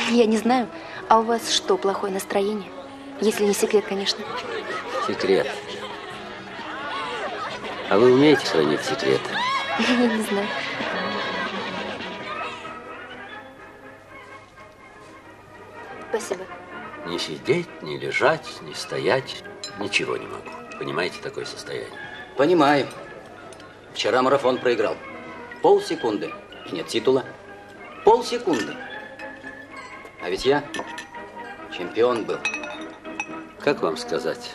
Я не знаю, а у вас что, плохое настроение? Если не секрет, конечно. Секрет. А вы умеете хранить секреты? Я не знаю. Спасибо. Не сидеть, не лежать, не стоять. Ничего не могу. Понимаете такое состояние? Понимаю. Вчера марафон проиграл. Полсекунды. И нет титула. Полсекунды. А ведь я чемпион был. Как вам сказать?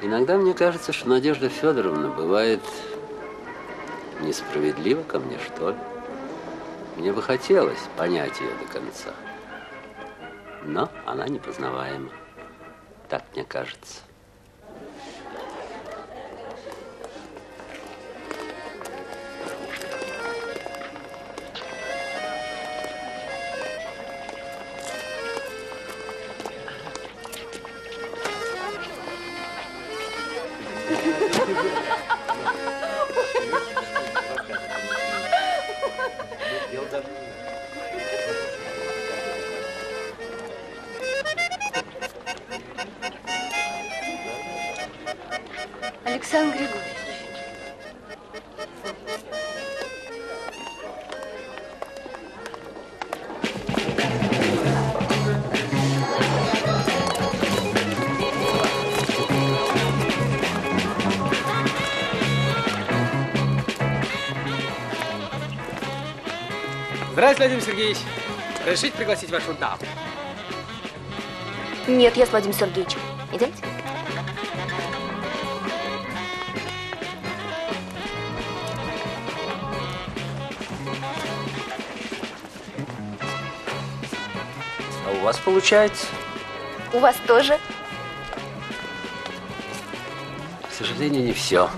Иногда мне кажется, что Надежда Федоровна бывает несправедлива ко мне, что ли. Мне бы хотелось понять ее до конца. Но она непознаваема. Так мне кажется. Сергеевич. Разрешите пригласить вашу даму? Нет, я с Владимиром Сергеевичем. Идемте. А у вас получается? У вас тоже? К сожалению, не все.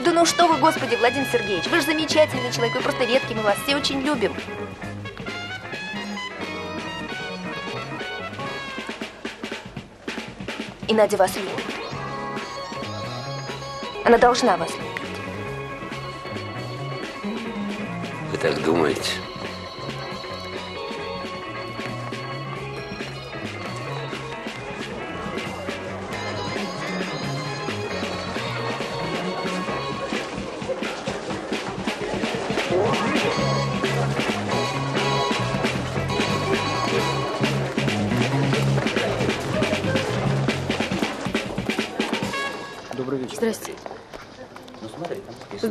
Да ну что вы, господи, Владимир Сергеевич, вы же замечательный человек, вы просто редкий, мы вас все очень любим. Надя вас любит. Она должна вас любить. Вы так думаете?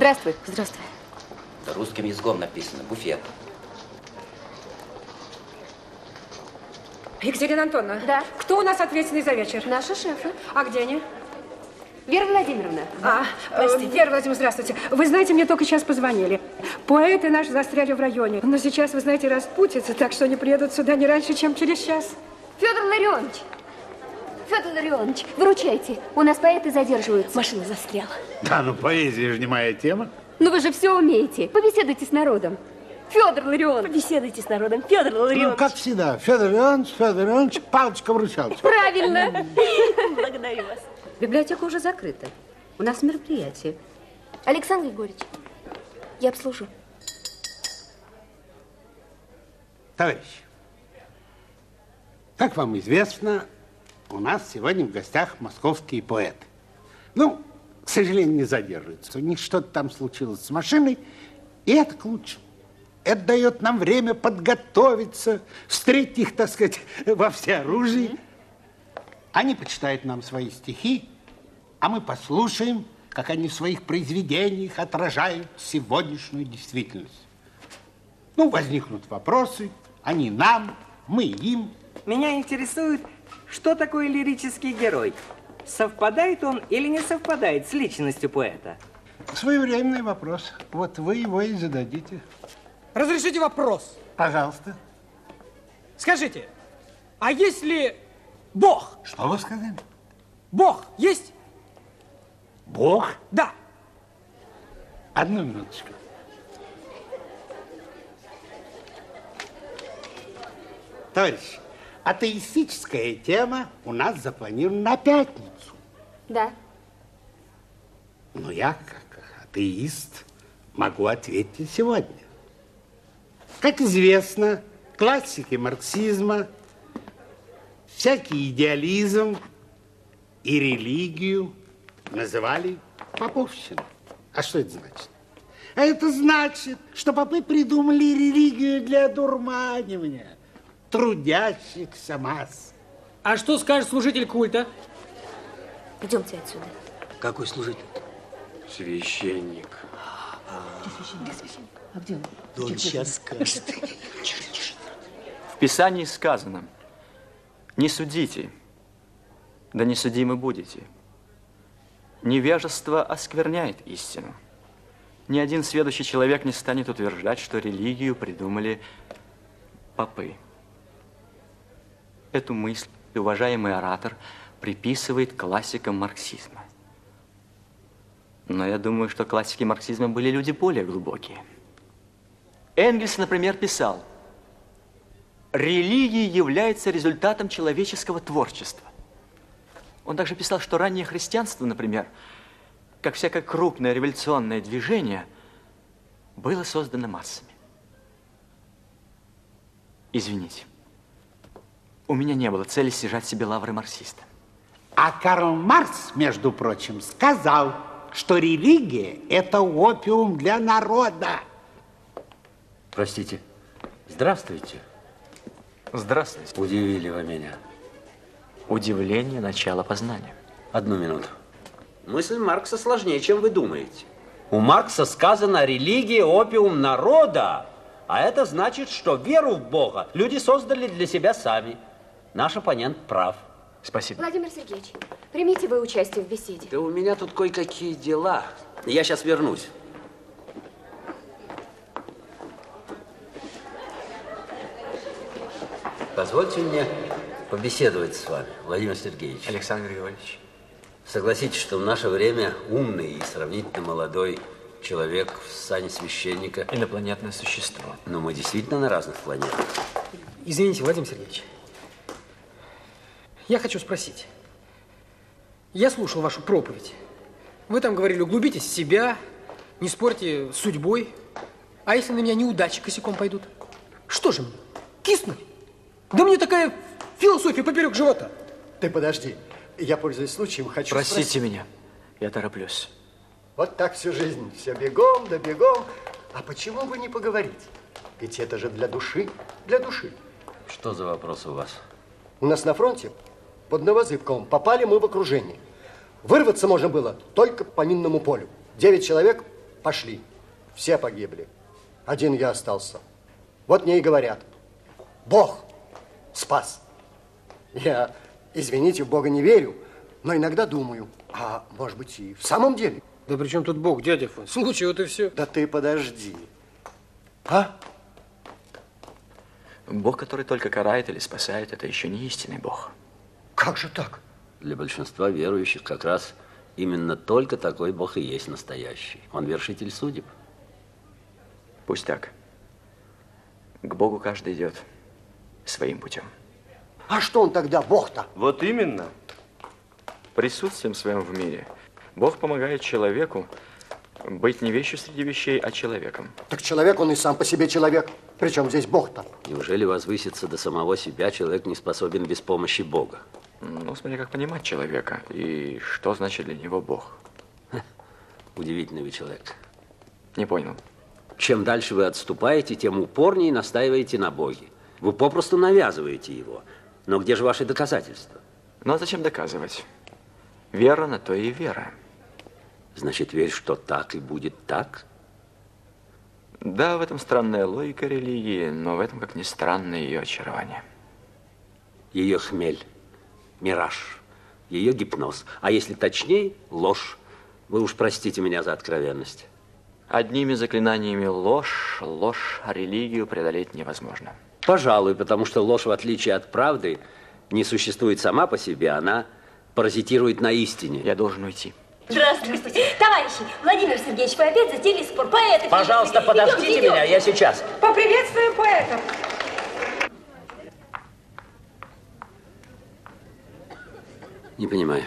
Здравствуй. Здравствуй. Да русским языком написано. Буфет. Екатерина Антоновна. Да. Кто у нас ответственный за вечер? Наши шефы. А где они? Вера Владимировна. А, э, Вера Владимировна, здравствуйте. Вы знаете, мне только сейчас позвонили. Поэты наши застряли в районе. Но сейчас, вы знаете, распутится, так что они приедут сюда не раньше, чем через час. Федор Ларионович. Федор Ларионович, выручайте. У нас поэты задерживаются. Машина застряла. Да, ну поэзия же не моя тема. Ну вы же все умеете. Побеседуйте с народом. Федор Ларионович. Побеседуйте с народом. Федор Ну, как всегда, Федор Иванович, Федор Иванович, палочка-вручалочка. Правильно. Благодарю вас. Библиотека уже закрыта. У нас мероприятие. Александр Григорьевич, я обслужу. Товарищи, как вам известно, у нас сегодня в гостях московские поэты. Ну, к сожалению, не задерживаются. У них что-то там случилось с машиной, и это к лучшему. Это дает нам время подготовиться, встретить их, так сказать, во всеоружии. Они почитают нам свои стихи, а мы послушаем, как они в своих произведениях отражают сегодняшнюю действительность. Ну, возникнут вопросы, они нам, мы им. Меня интересует, что такое лирический герой? Совпадает он или не совпадает с личностью поэта? Своевременный вопрос. Вот вы его и зададите. Разрешите вопрос? Пожалуйста. Скажите, а есть ли Бог? Что вы сказали? Бог есть? Бог? Да. Одну минуточку. Товарищ, атеистическая тема у нас запланирована на пятницу. Да. Но я, как атеист, могу ответить сегодня. Как известно, классики марксизма, всякий идеализм и религию называли поповщиной. А что это значит? А это значит, что попы придумали религию для одурманивания трудящихся масс. А что скажет служитель культа? Идемте отсюда. Какой служитель? Священник. А где он? Да он сейчас скажет. В Писании сказано, не судите, да не судимы будете. Невежество оскверняет истину. Ни один следующий человек не станет утверждать, что религию придумали попы. Эту мысль уважаемый оратор приписывает классикам марксизма. Но я думаю, что классики марксизма были люди более глубокие. Энгельс, например, писал, религия является результатом человеческого творчества. Он также писал, что раннее христианство, например, как всякое крупное революционное движение, было создано массами. Извините, у меня не было цели стяжать себе лавры марксиста. А Карл Маркс, между прочим, сказал, что религия – это опиум для народа. Простите. Здравствуйте. Здравствуйте. Удивили вы меня. Удивление – начало познания. Одну минуту. Мысль Маркса сложнее, чем вы думаете. У Маркса сказано «религия – опиум народа», а это значит, что веру в Бога люди создали для себя сами. Наш оппонент прав. Спасибо. Владимир Сергеевич, примите вы участие в беседе. Да у меня тут кое-какие дела. Я сейчас вернусь. Позвольте мне побеседовать с вами, Владимир Сергеевич. Александр Григорьевич. Согласитесь, что в наше время умный и сравнительно молодой человек в сане священника. Инопланетное существо. Но мы действительно на разных планетах. Извините, Владимир Сергеевич. Я хочу спросить. Я слушал вашу проповедь. Вы там говорили, углубитесь в себя, не спорьте с судьбой. А если на меня неудачи косяком пойдут? Что же мне, киснуть? Да мне такая философия поперек живота. Ты подожди. Я, пользуясь случаем, хочу Простите спросить. меня, я тороплюсь. Вот так всю жизнь. Все бегом, да бегом. А почему бы не поговорить? Ведь это же для души. Для души. Что за вопрос у вас? У нас на фронте под Новозыбковым попали мы в окружение. Вырваться можно было только по минному полю. Девять человек пошли. Все погибли. Один я остался. Вот мне и говорят. Бог спас. Я, извините, в Бога не верю, но иногда думаю, а может быть и в самом деле. Да при чем тут Бог, дядя Фон? Случай, вот и все. Да ты подожди. А? Бог, который только карает или спасает, это еще не истинный Бог. Как же так? Для большинства верующих как раз именно только такой Бог и есть настоящий. Он вершитель судеб. Пусть так. К Богу каждый идет своим путем. А что он тогда, Бог-то? Вот именно. Присутствием своим в мире Бог помогает человеку быть не вещью среди вещей, а человеком. Так человек, он и сам по себе человек. Причем здесь Бог-то? Неужели возвыситься до самого себя человек не способен без помощи Бога? Ну, смотри, как понимать человека и что значит для него Бог. Удивительный вы человек. Не понял. Чем дальше вы отступаете, тем упорнее настаиваете на Боге. Вы попросту навязываете его. Но где же ваши доказательства? Ну, а зачем доказывать? Вера на то и вера. Значит, верь, что так и будет так? Да, в этом странная логика религии, но в этом, как ни странно, ее очарование. Ее хмель, мираж, ее гипноз. А если точнее, ложь. Вы уж простите меня за откровенность. Одними заклинаниями ложь, ложь, а религию преодолеть невозможно. Пожалуй, потому что ложь, в отличие от правды, не существует сама по себе, она паразитирует на истине. Я должен уйти. Здравствуйте. Товарищи, Владимир Сергеевич, вы опять затеяли спор. Поэты. Пожалуйста, подождите Идемте, меня, я сейчас. Поприветствуем поэтов. Не понимаю.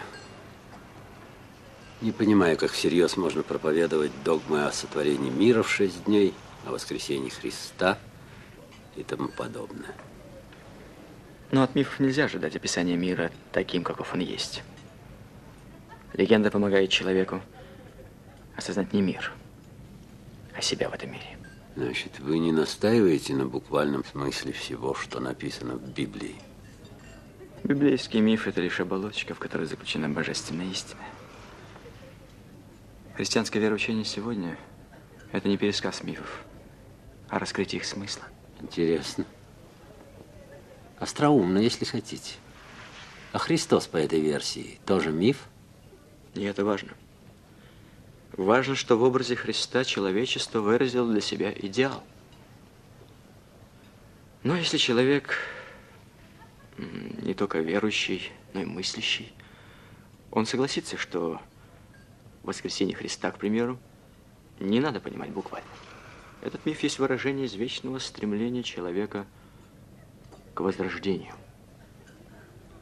Не понимаю, как всерьез можно проповедовать догмы о сотворении мира в шесть дней, о воскресении Христа и тому подобное. Но от мифов нельзя ожидать описания мира таким, каков он есть. Легенда помогает человеку осознать не мир, а себя в этом мире. Значит, вы не настаиваете на буквальном смысле всего, что написано в Библии? Библейский миф – это лишь оболочка, в которой заключена божественная истина. Христианское вероучение сегодня – это не пересказ мифов, а раскрытие их смысла. Интересно. Остроумно, если хотите. А Христос по этой версии тоже миф? И это важно. Важно, что в образе Христа человечество выразило для себя идеал. Но если человек не только верующий, но и мыслящий, он согласится, что воскресение Христа, к примеру, не надо понимать буквально. Этот миф есть выражение извечного стремления человека к возрождению.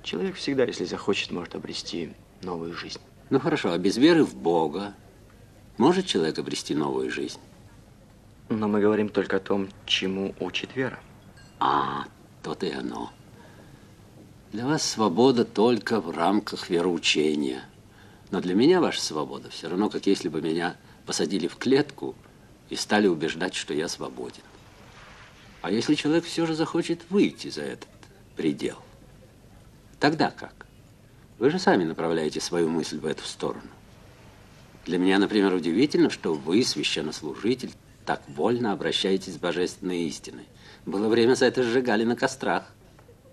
Человек всегда, если захочет, может обрести новую жизнь. Ну хорошо, а без веры в Бога может человек обрести новую жизнь? Но мы говорим только о том, чему учит вера. А, то-то и оно. Для вас свобода только в рамках вероучения. Но для меня ваша свобода все равно, как если бы меня посадили в клетку и стали убеждать, что я свободен. А если человек все же захочет выйти за этот предел, тогда как? Вы же сами направляете свою мысль в эту сторону. Для меня, например, удивительно, что вы, священнослужитель, так вольно обращаетесь с божественной истиной. Было время за это сжигали на кострах.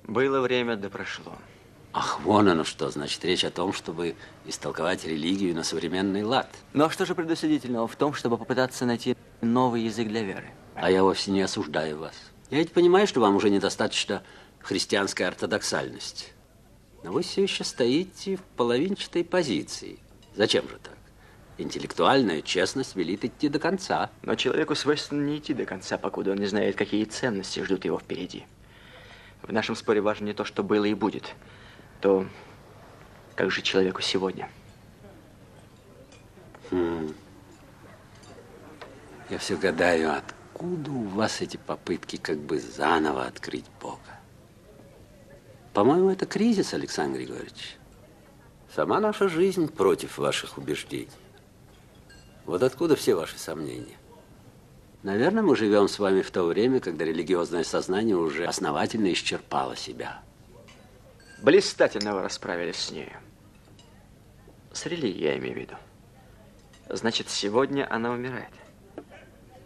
Было время, да прошло. Ах, вон оно что. Значит, речь о том, чтобы истолковать религию на современный лад. Но что же предосудительного в том, чтобы попытаться найти новый язык для веры? А я вовсе не осуждаю вас. Я ведь понимаю, что вам уже недостаточно христианской ортодоксальности. Но вы все еще стоите в половинчатой позиции. Зачем же так? Интеллектуальная честность велит идти до конца. Но человеку свойственно не идти до конца, покуда он не знает, какие ценности ждут его впереди. В нашем споре важно не то, что было и будет, то как же человеку сегодня. Хм. Я все гадаю, откуда у вас эти попытки как бы заново открыть Бога? По-моему, это кризис, Александр Григорьевич. Сама наша жизнь против ваших убеждений. Вот откуда все ваши сомнения? Наверное, мы живем с вами в то время, когда религиозное сознание уже основательно исчерпало себя. Блистательно вы расправились с ней. С религией, я имею в виду. Значит, сегодня она умирает.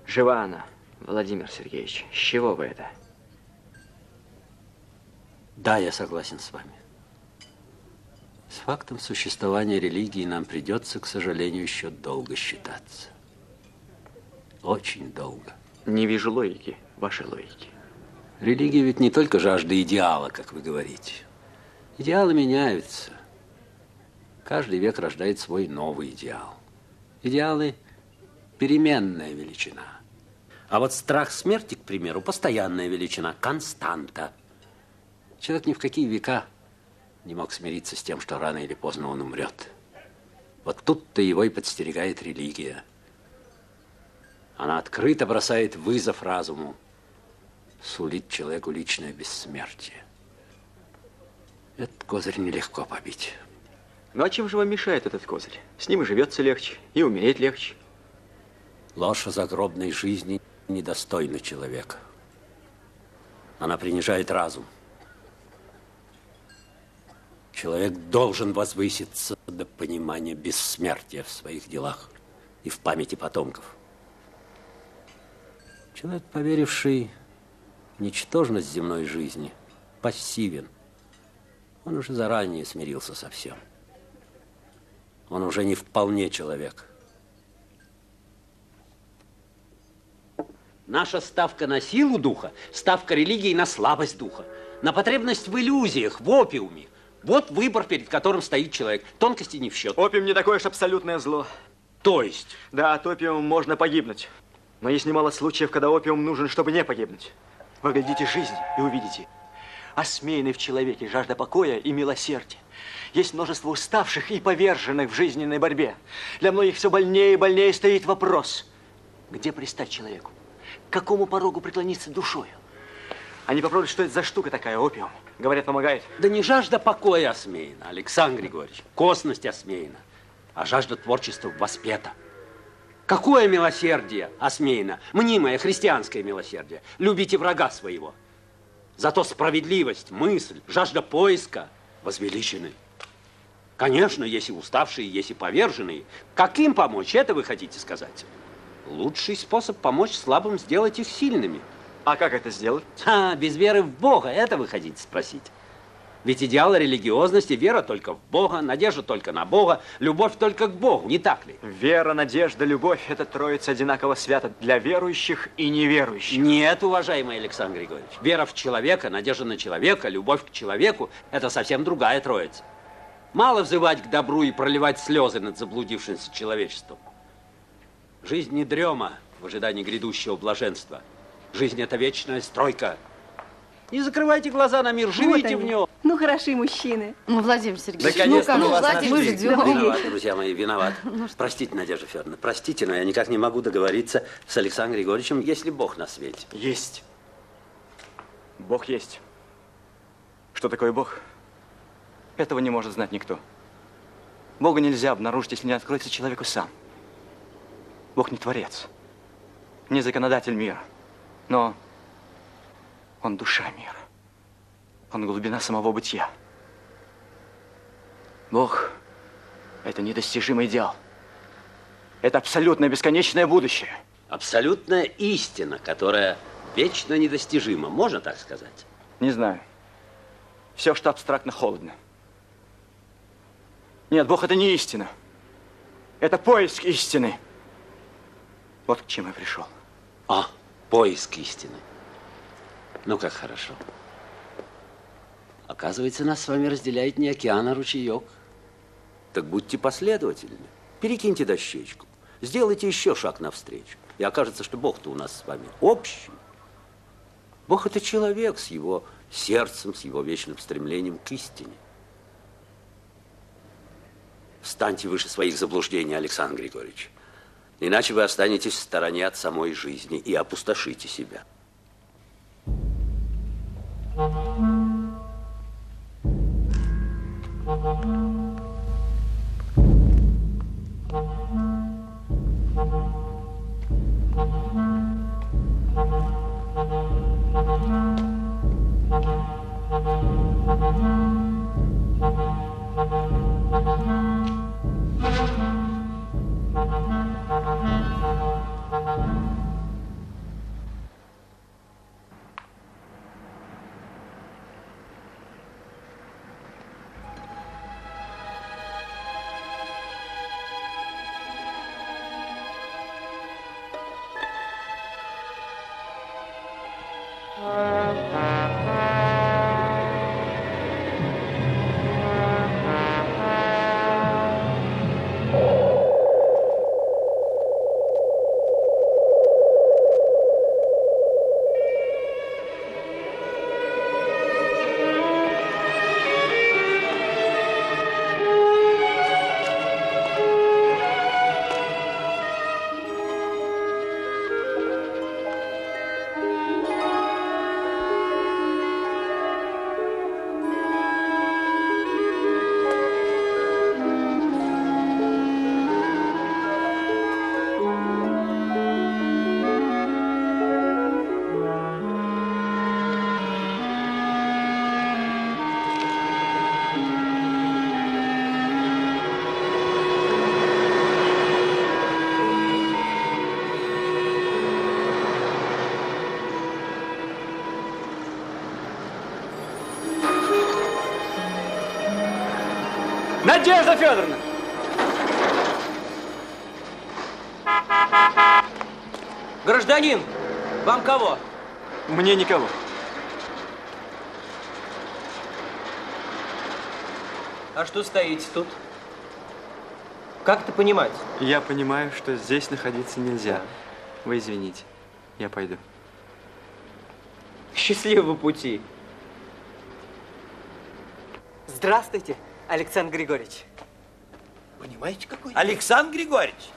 Жива она, Владимир Сергеевич. С чего вы это? Да, я согласен с вами. С фактом существования религии нам придется, к сожалению, еще долго считаться. Очень долго. Не вижу логики, вашей логики. Религия ведь не только жажда идеала, как вы говорите. Идеалы меняются. Каждый век рождает свой новый идеал. Идеалы – переменная величина. А вот страх смерти, к примеру, постоянная величина, константа. Человек ни в какие века не мог смириться с тем, что рано или поздно он умрет. Вот тут-то его и подстерегает религия. Она открыто бросает вызов разуму, сулит человеку личное бессмертие. Этот козырь нелегко побить. Ну а чем же вам мешает этот козырь? С ним и живется легче, и умереть легче. Ложь о загробной жизни недостойна человека. Она принижает разум. Человек должен возвыситься до понимания бессмертия в своих делах и в памяти потомков. Человек, поверивший в ничтожность земной жизни, пассивен. Он уже заранее смирился со всем. Он уже не вполне человек. Наша ставка на силу духа, ставка религии на слабость духа, на потребность в иллюзиях, в опиуме. Вот выбор, перед которым стоит человек. Тонкости не в счет. Опиум не такое уж абсолютное зло. То есть? Да, от опиума можно погибнуть. Но есть немало случаев, когда опиум нужен, чтобы не погибнуть. Вы глядите жизнь и увидите. Осмеянный в человеке жажда покоя и милосердия. Есть множество уставших и поверженных в жизненной борьбе. Для многих все больнее и больнее стоит вопрос. Где пристать человеку? К какому порогу преклониться душою? Они попробуют, что это за штука такая, опиум. Говорят, помогает. Да не жажда покоя осмеяна, Александр Григорьевич. Косность осмеяна, а жажда творчества воспета. Какое милосердие осмеяно? Мнимое христианское милосердие. Любите врага своего. Зато справедливость, мысль, жажда поиска возвеличены. Конечно, есть и уставшие, есть и поверженные. Как им помочь, это вы хотите сказать? Лучший способ помочь слабым сделать их сильными. А как это сделать? А, без веры в Бога, это вы хотите спросить? Ведь идеал религиозности – вера только в Бога, надежда только на Бога, любовь только к Богу, не так ли? Вера, надежда, любовь – это троица одинаково свята для верующих и неверующих. Нет, уважаемый Александр Григорьевич. Вера в человека, надежда на человека, любовь к человеку – это совсем другая троица. Мало взывать к добру и проливать слезы над заблудившимся человечеством. Жизнь не дрема в ожидании грядущего блаженства. Жизнь – это вечная стройка. Не закрывайте глаза на мир, живите Вот в нем. Ну, хороши мужчины. Ну, Владимир Сергеевич, Наконец-то ну, мы вас Владимир, мы ждем. Виноват, друзья мои, виноват. Простите, Надежда Федоровна, простите, но я никак не могу договориться с Александром Григорьевичем, если Бог на свете. Есть. Бог есть. Что такое Бог? Этого не может знать никто. Бога нельзя обнаружить, если не откроется человеку сам. Бог не творец, не законодатель мира, но Он душа мира. Он глубина самого бытия. Бог – это недостижимый идеал. Это абсолютное бесконечное будущее. Абсолютная истина, которая вечно недостижима, можно так сказать? Не знаю. Все, что абстрактно, холодно. Нет, Бог – это не истина. Это поиск истины. Вот к чему я пришел. А, поиск истины. Ну, как хорошо. Оказывается, нас с вами разделяет не океан, а ручеек. Так будьте последовательны. Перекиньте дощечку. Сделайте еще шаг навстречу. И окажется, что Бог-то у нас с вами общий. Бог – это человек с его сердцем, с его вечным стремлением к истине. Встаньте выше своих заблуждений, Александр Григорьевич. Иначе вы останетесь в стороне от самой жизни и опустошите себя. Thank you. Надежда Федоровна! Гражданин, вам кого? Мне никого. А что стоите тут? Как это понимать? Я понимаю, что здесь находиться нельзя. Вы извините, я пойду. Счастливого пути! Здравствуйте! Александр Григорьевич. Понимаете, какой? Александр Григорьевич,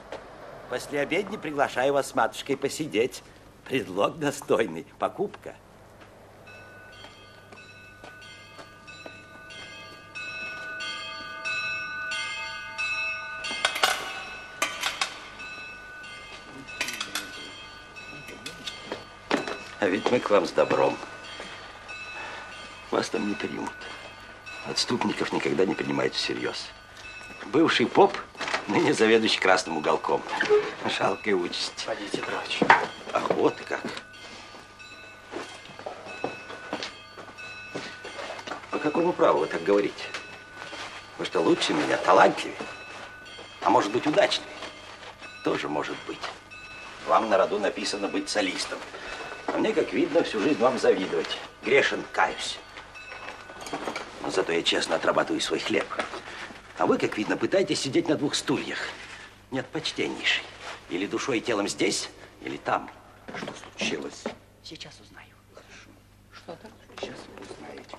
после обедни приглашаю вас с матушкой посидеть. Предлог достойный. Покупка. А ведь мы к вам с добром. Вас там не примут. Отступников никогда не принимают всерьез. Бывший поп, ныне заведующий красным уголком. Жалкая участь. Пойдите прочь. Ах, вот как. По какому праву вы так говорите? Вы что, лучше меня, талантливее? А может быть, удачнее? Тоже может быть. Вам на роду написано быть солистом. А мне, как видно, всю жизнь вам завидовать. Грешен, каюсь. Но зато я честно отрабатываю свой хлеб. А вы, как видно, пытаетесь сидеть на двух стульях. Нет, почтеннейший. Или душой и телом здесь, или там. Что случилось? Сейчас узнаю. Что так? Сейчас вы узнаете.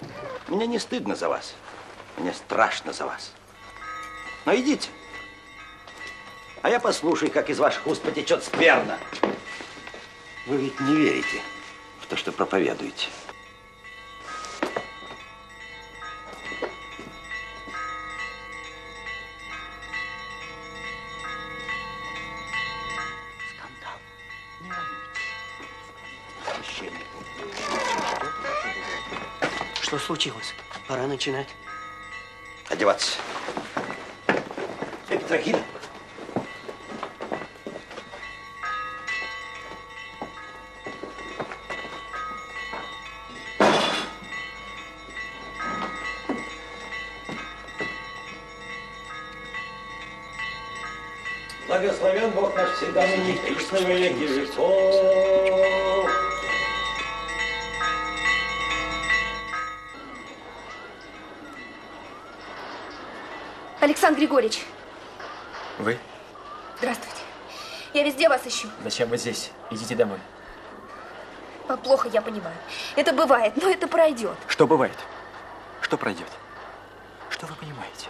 Мне не стыдно за вас. Мне страшно за вас. Но идите. А я послушаю, как из ваших уст потечет скверно. Вы ведь не верите в то, что проповедуете. Случилось? Пора начинать. Одеваться. Эй, Петрогина. Благословен Бог наш всегда ныне и веки веков. Александр Григорьевич, Вы? здравствуйте. Я везде вас ищу. Зачем вы здесь? Идите домой. А Плохо я понимаю. Это бывает, но это пройдет. Что бывает? Что пройдет? Что вы понимаете?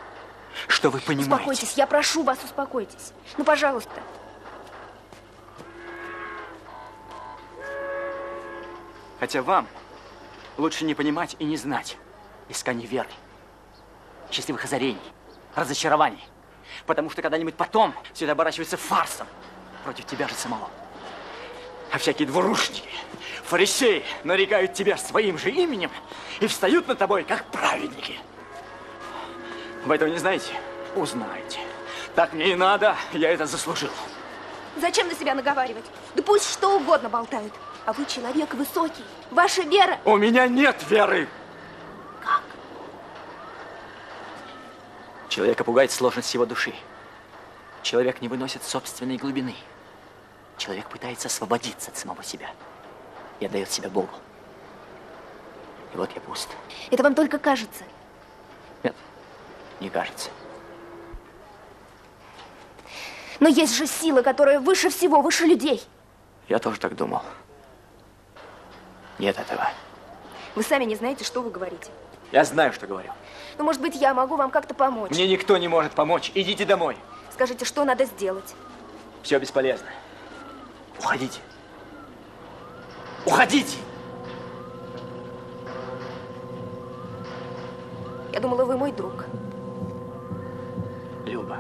Что вы понимаете? Успокойтесь, я прошу вас, успокойтесь. Ну, пожалуйста. Хотя вам лучше не понимать и не знать искание веры, счастливых озарений, разочарований. Потому что когда-нибудь потом все это оборачивается фарсом против тебя же самого. А всякие двурушники, фарисеи нарекают тебя своим же именем и встают над тобой, как праведники. Вы этого не знаете? Узнаете. Так мне и надо, я это заслужил. Зачем на себя наговаривать? Да пусть что угодно болтают. А вы человек высокий. Ваша вера... У меня нет веры. Человека пугает сложность его души. Человек не выносит собственной глубины. Человек пытается освободиться от самого себя и отдает себя Богу. И вот я пуст. Это вам только кажется. Нет, не кажется. Но есть же сила, которая выше всего, выше людей. Я тоже так думал. Нет этого. Вы сами не знаете, что вы говорите. Я знаю, что говорю. Но, может быть, я могу вам как-то помочь. Мне никто не может помочь. Идите домой. Скажите, что надо сделать? Все бесполезно. Уходите. Уходите! Я думала, вы мой друг. Люба,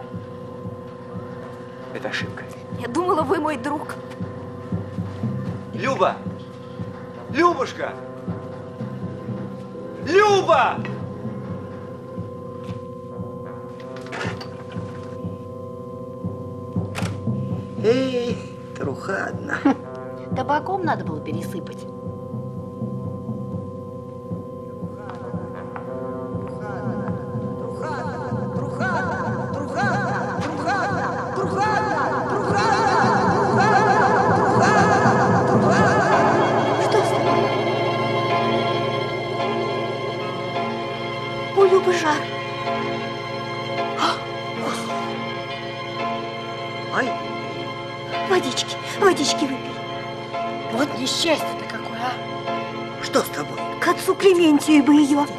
это ошибка. Я думала, вы мой друг. Люба! Любушка! Люба! Одна. Табаком надо было пересыпать.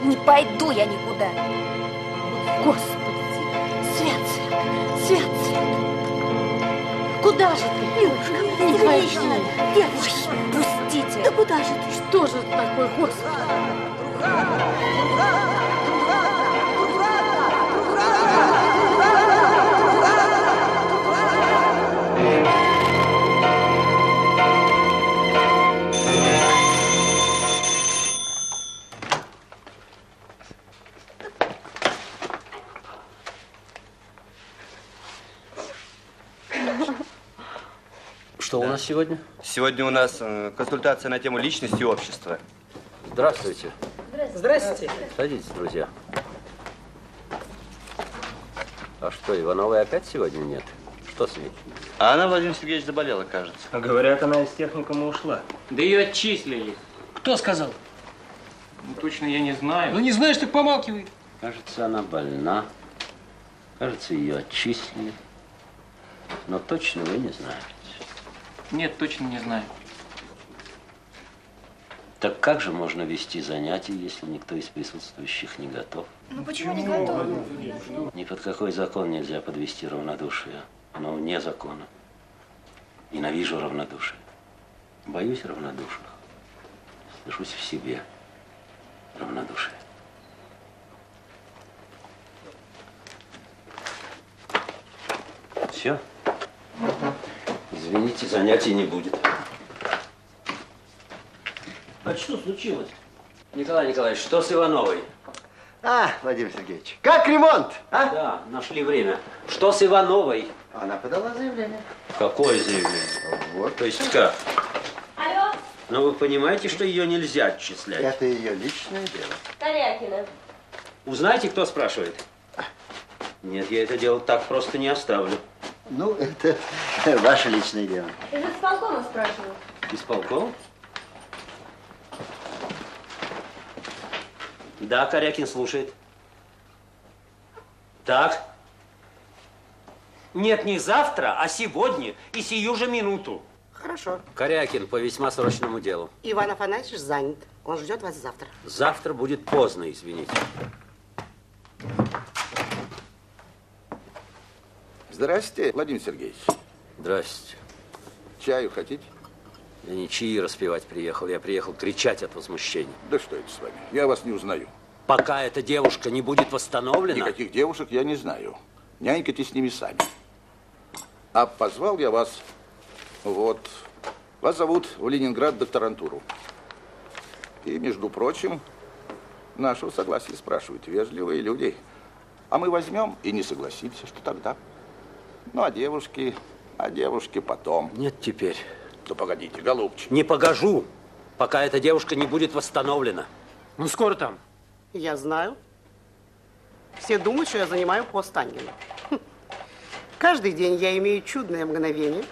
Не пойду я никуда. Господи, свят, свят, свят. Куда же ты? Люшка, Не тебе ходи. Девочки, пустите. Да куда же ты? Что же это такое, Господи? Сегодня? Сегодня у нас э, консультация на тему личности и общества. Здравствуйте. Здравствуйте. Садитесь, друзья. А что, Ивановой опять сегодня нет? Что с ней? А она, Владимир Сергеевич, заболела, кажется. А говорят, она из техникума ушла. Да ее отчислили. Кто сказал? Ну, точно я не знаю. Ну, не знаешь, так помалкивай. Кажется, она больна. Кажется, ее отчислили. Но точно вы не знаете. Нет, точно не знаю. Так как же можно вести занятия, если никто из присутствующих не готов? Ну почему не готовы? Ни под какой закон нельзя подвести равнодушие. Оно вне закона. Ненавижу равнодушие. Боюсь равнодушных. Слышусь в себе равнодушие. Все? Извините, занятий не будет. А что случилось? Николай Николаевич, что с Ивановой? А, Владимир Сергеевич, как ремонт? А? Да, нашли время. Что с Ивановой? Она подала заявление. Какое заявление? Вот. То есть как? Алло, Но вы понимаете, что ее нельзя отчислять? Это ее личное дело. Корякина. Узнаете, кто спрашивает? Нет, я это дело так просто не оставлю. Ну, это ваше личное дело. Из исполкома спрашиваю. Исполком? Да, Корякин слушает. Так. Нет, не завтра, а сегодня и сию же минуту. Хорошо. Корякин по весьма срочному делу. Иван Афанасьевич занят. Он ждет вас завтра. Завтра будет поздно, извините. Здрасте, Владимир Сергеевич. Здрасте. Чаю хотите? Я не чаи распевать приехал, я приехал кричать от возмущения. Да что это с вами? Я вас не узнаю. Пока эта девушка не будет восстановлена... Никаких девушек я не знаю. Нянькайте с ними сами. А позвал я вас, вот, вас зовут в Ленинград докторантуру. И, между прочим, нашего согласия спрашивают вежливые люди. А мы возьмем и не согласимся, что тогда? Ну, а девушки, а девушки потом. Нет теперь. Да погодите, голубчик. Не погожу, пока эта девушка не будет восстановлена. Ну, скоро там. Я знаю. Все думают, что я занимаю пост ангела. Хм. Каждый день я имею чудное мгновение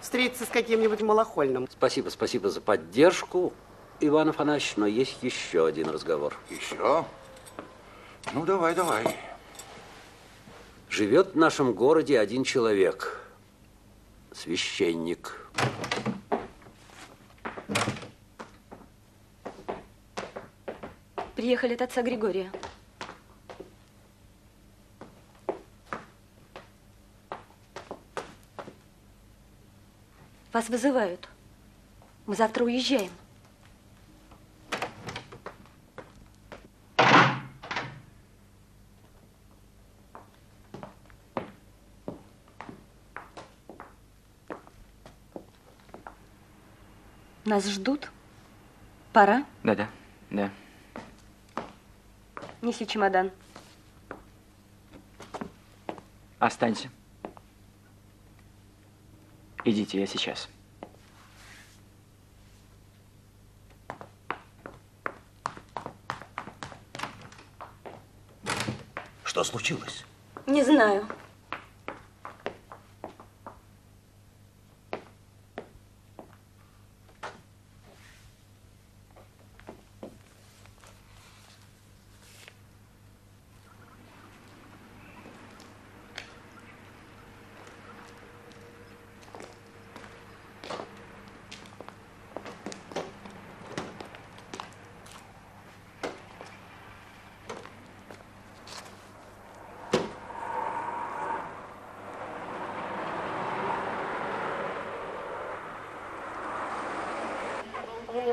встретиться с каким-нибудь малохольным. Спасибо, спасибо за поддержку, Иван Афанасьевич, но есть еще один разговор. Еще? Ну, давай, давай. Живет в нашем городе один человек. Священник. Приехали от отца Григория. Вас вызывают. Мы завтра уезжаем. Нас ждут. Пора. Да-да, да. Неси чемодан. Останься. Идите, я сейчас. Что случилось? Не знаю.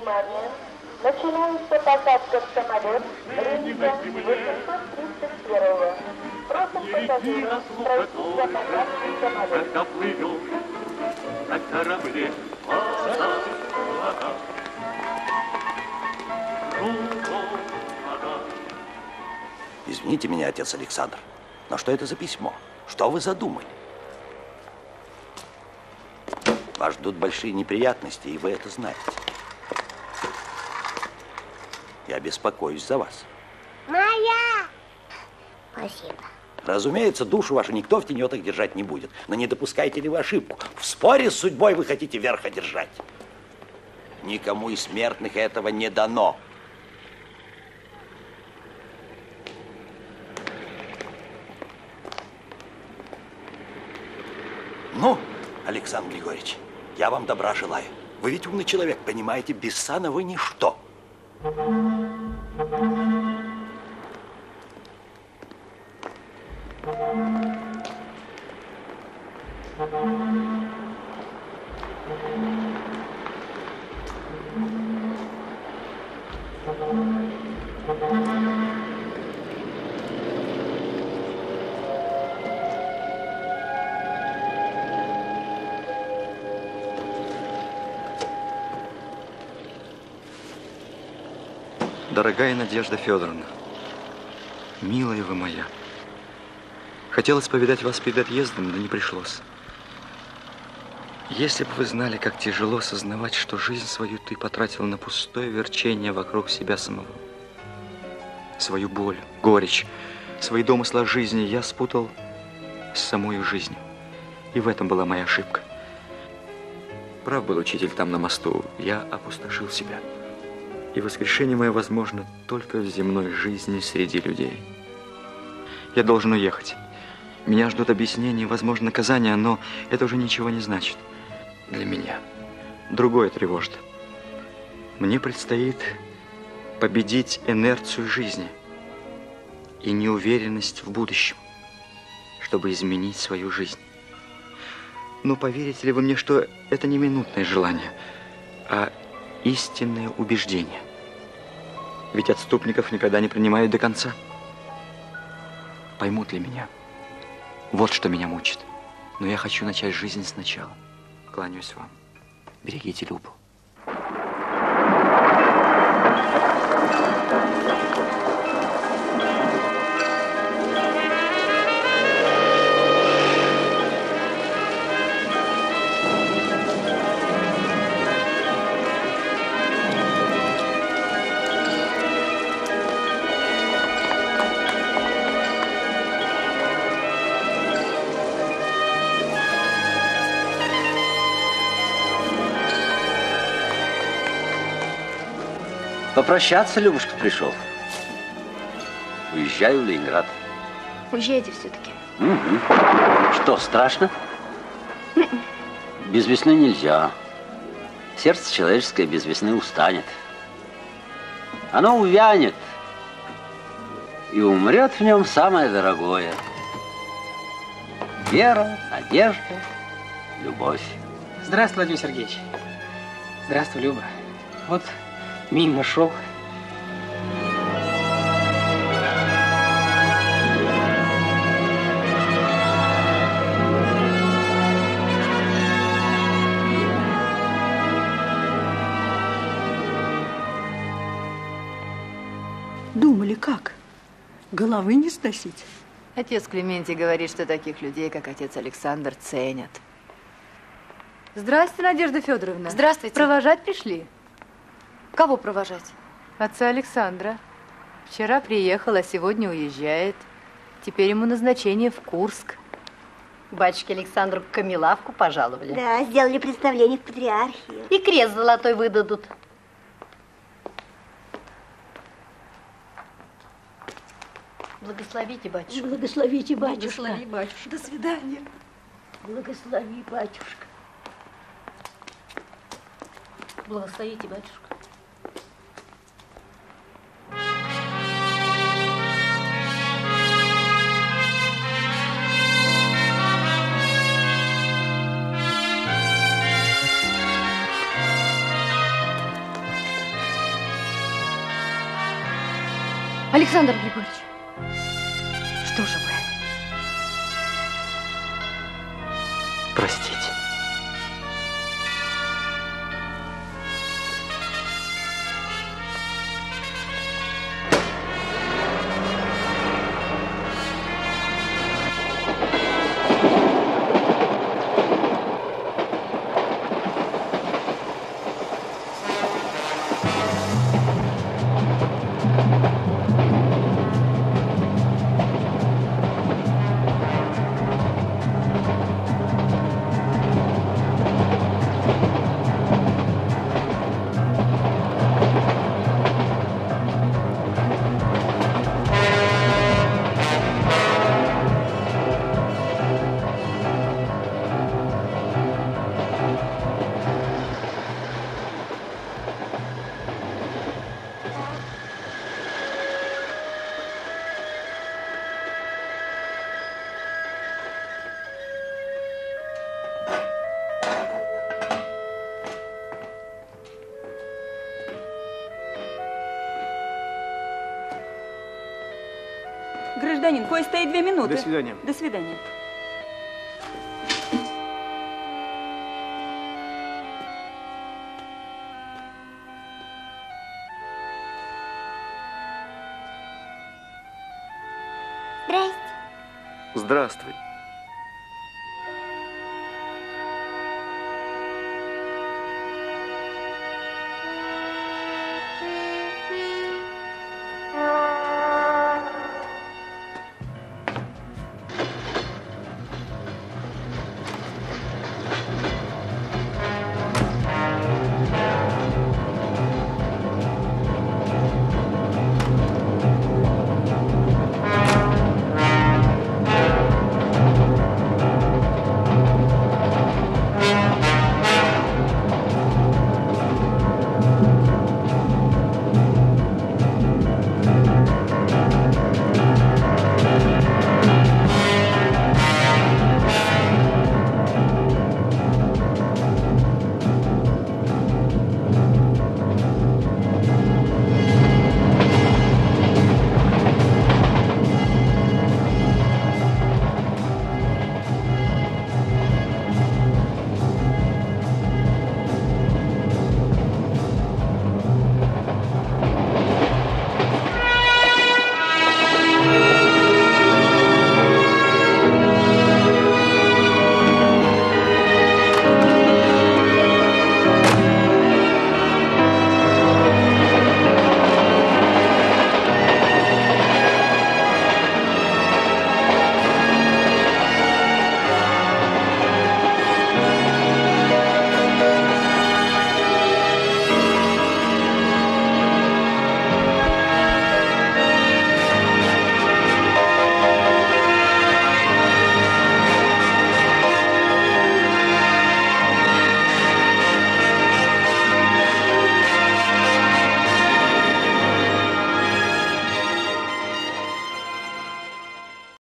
Внимание. Начинается посадка в самолет рейса 831. Просим пассажиров пройти за посадку в самолет. Когда плывем на корабле вода, вода. Извините меня, отец Александр, но что это за письмо? Что вы задумали? Вас ждут большие неприятности, и вы это знаете. Я беспокоюсь за вас. Моя! Спасибо. Разумеется, душу вашу никто в тенетах держать не будет. Но не допускайте ли вы ошибку? В споре с судьбой вы хотите верх одержать. Никому из смертных этого не дано. Ну, Александр Григорьевич, я вам добра желаю. Вы ведь умный человек, понимаете, без сана вы ничто. Thank you. Дорогая Надежда Федоровна, милая вы моя, хотелось повидать вас перед отъездом, да не пришлось. Если бы вы знали, как тяжело сознавать, что жизнь свою ты потратил на пустое верчение вокруг себя самого. Свою боль, горечь, свои домыслы о жизни я спутал с самой жизнью. И в этом была моя ошибка. Прав был учитель там на мосту. Я опустошил себя. И воскрешение мое возможно только в земной жизни среди людей. Я должен уехать. Меня ждут объяснения, возможно, наказания, но это уже ничего не значит для меня. Другое тревожит. Мне предстоит победить инерцию жизни и неуверенность в будущем, чтобы изменить свою жизнь. Но поверите ли вы мне, что это не минутное желание, а истинное убеждение? Ведь отступников никогда не принимают до конца. Поймут ли меня? Вот что меня мучит. Но я хочу начать жизнь сначала. Кланяюсь вам. Берегите Любу. Попрощаться, Любушка, пришел. Уезжаю в Ленинград. Уезжайте все-таки. Угу. Что, страшно? Без весны нельзя. Сердце человеческое без весны устанет. Оно увянет. И умрет в нем самое дорогое. Вера, надежда, любовь. Здравствуй, Владимир Сергеевич. Здравствуй, Люба. Вот мимо шел. Думали, как? Головы не сносить. Отец Клементий говорит, что таких людей, как отец Александр, ценят. Здравствуйте, Надежда Федоровна. Здравствуйте. Провожать пришли? Кого провожать? Отца Александра. Вчера приехал, а сегодня уезжает. Теперь ему назначение в Курск. Батюшке Александру камелавку пожаловали. Да, сделали представление в патриархии. И крест золотой выдадут. Благословите, батюшка. Благословите, батюшка. Благослови, батюшка. До свидания. Благослови, батюшка. Благословите, батюшка. Александр Гражданин, поезд стоит две минуты. До свидания. До свидания. Здрасте. Здравствуй.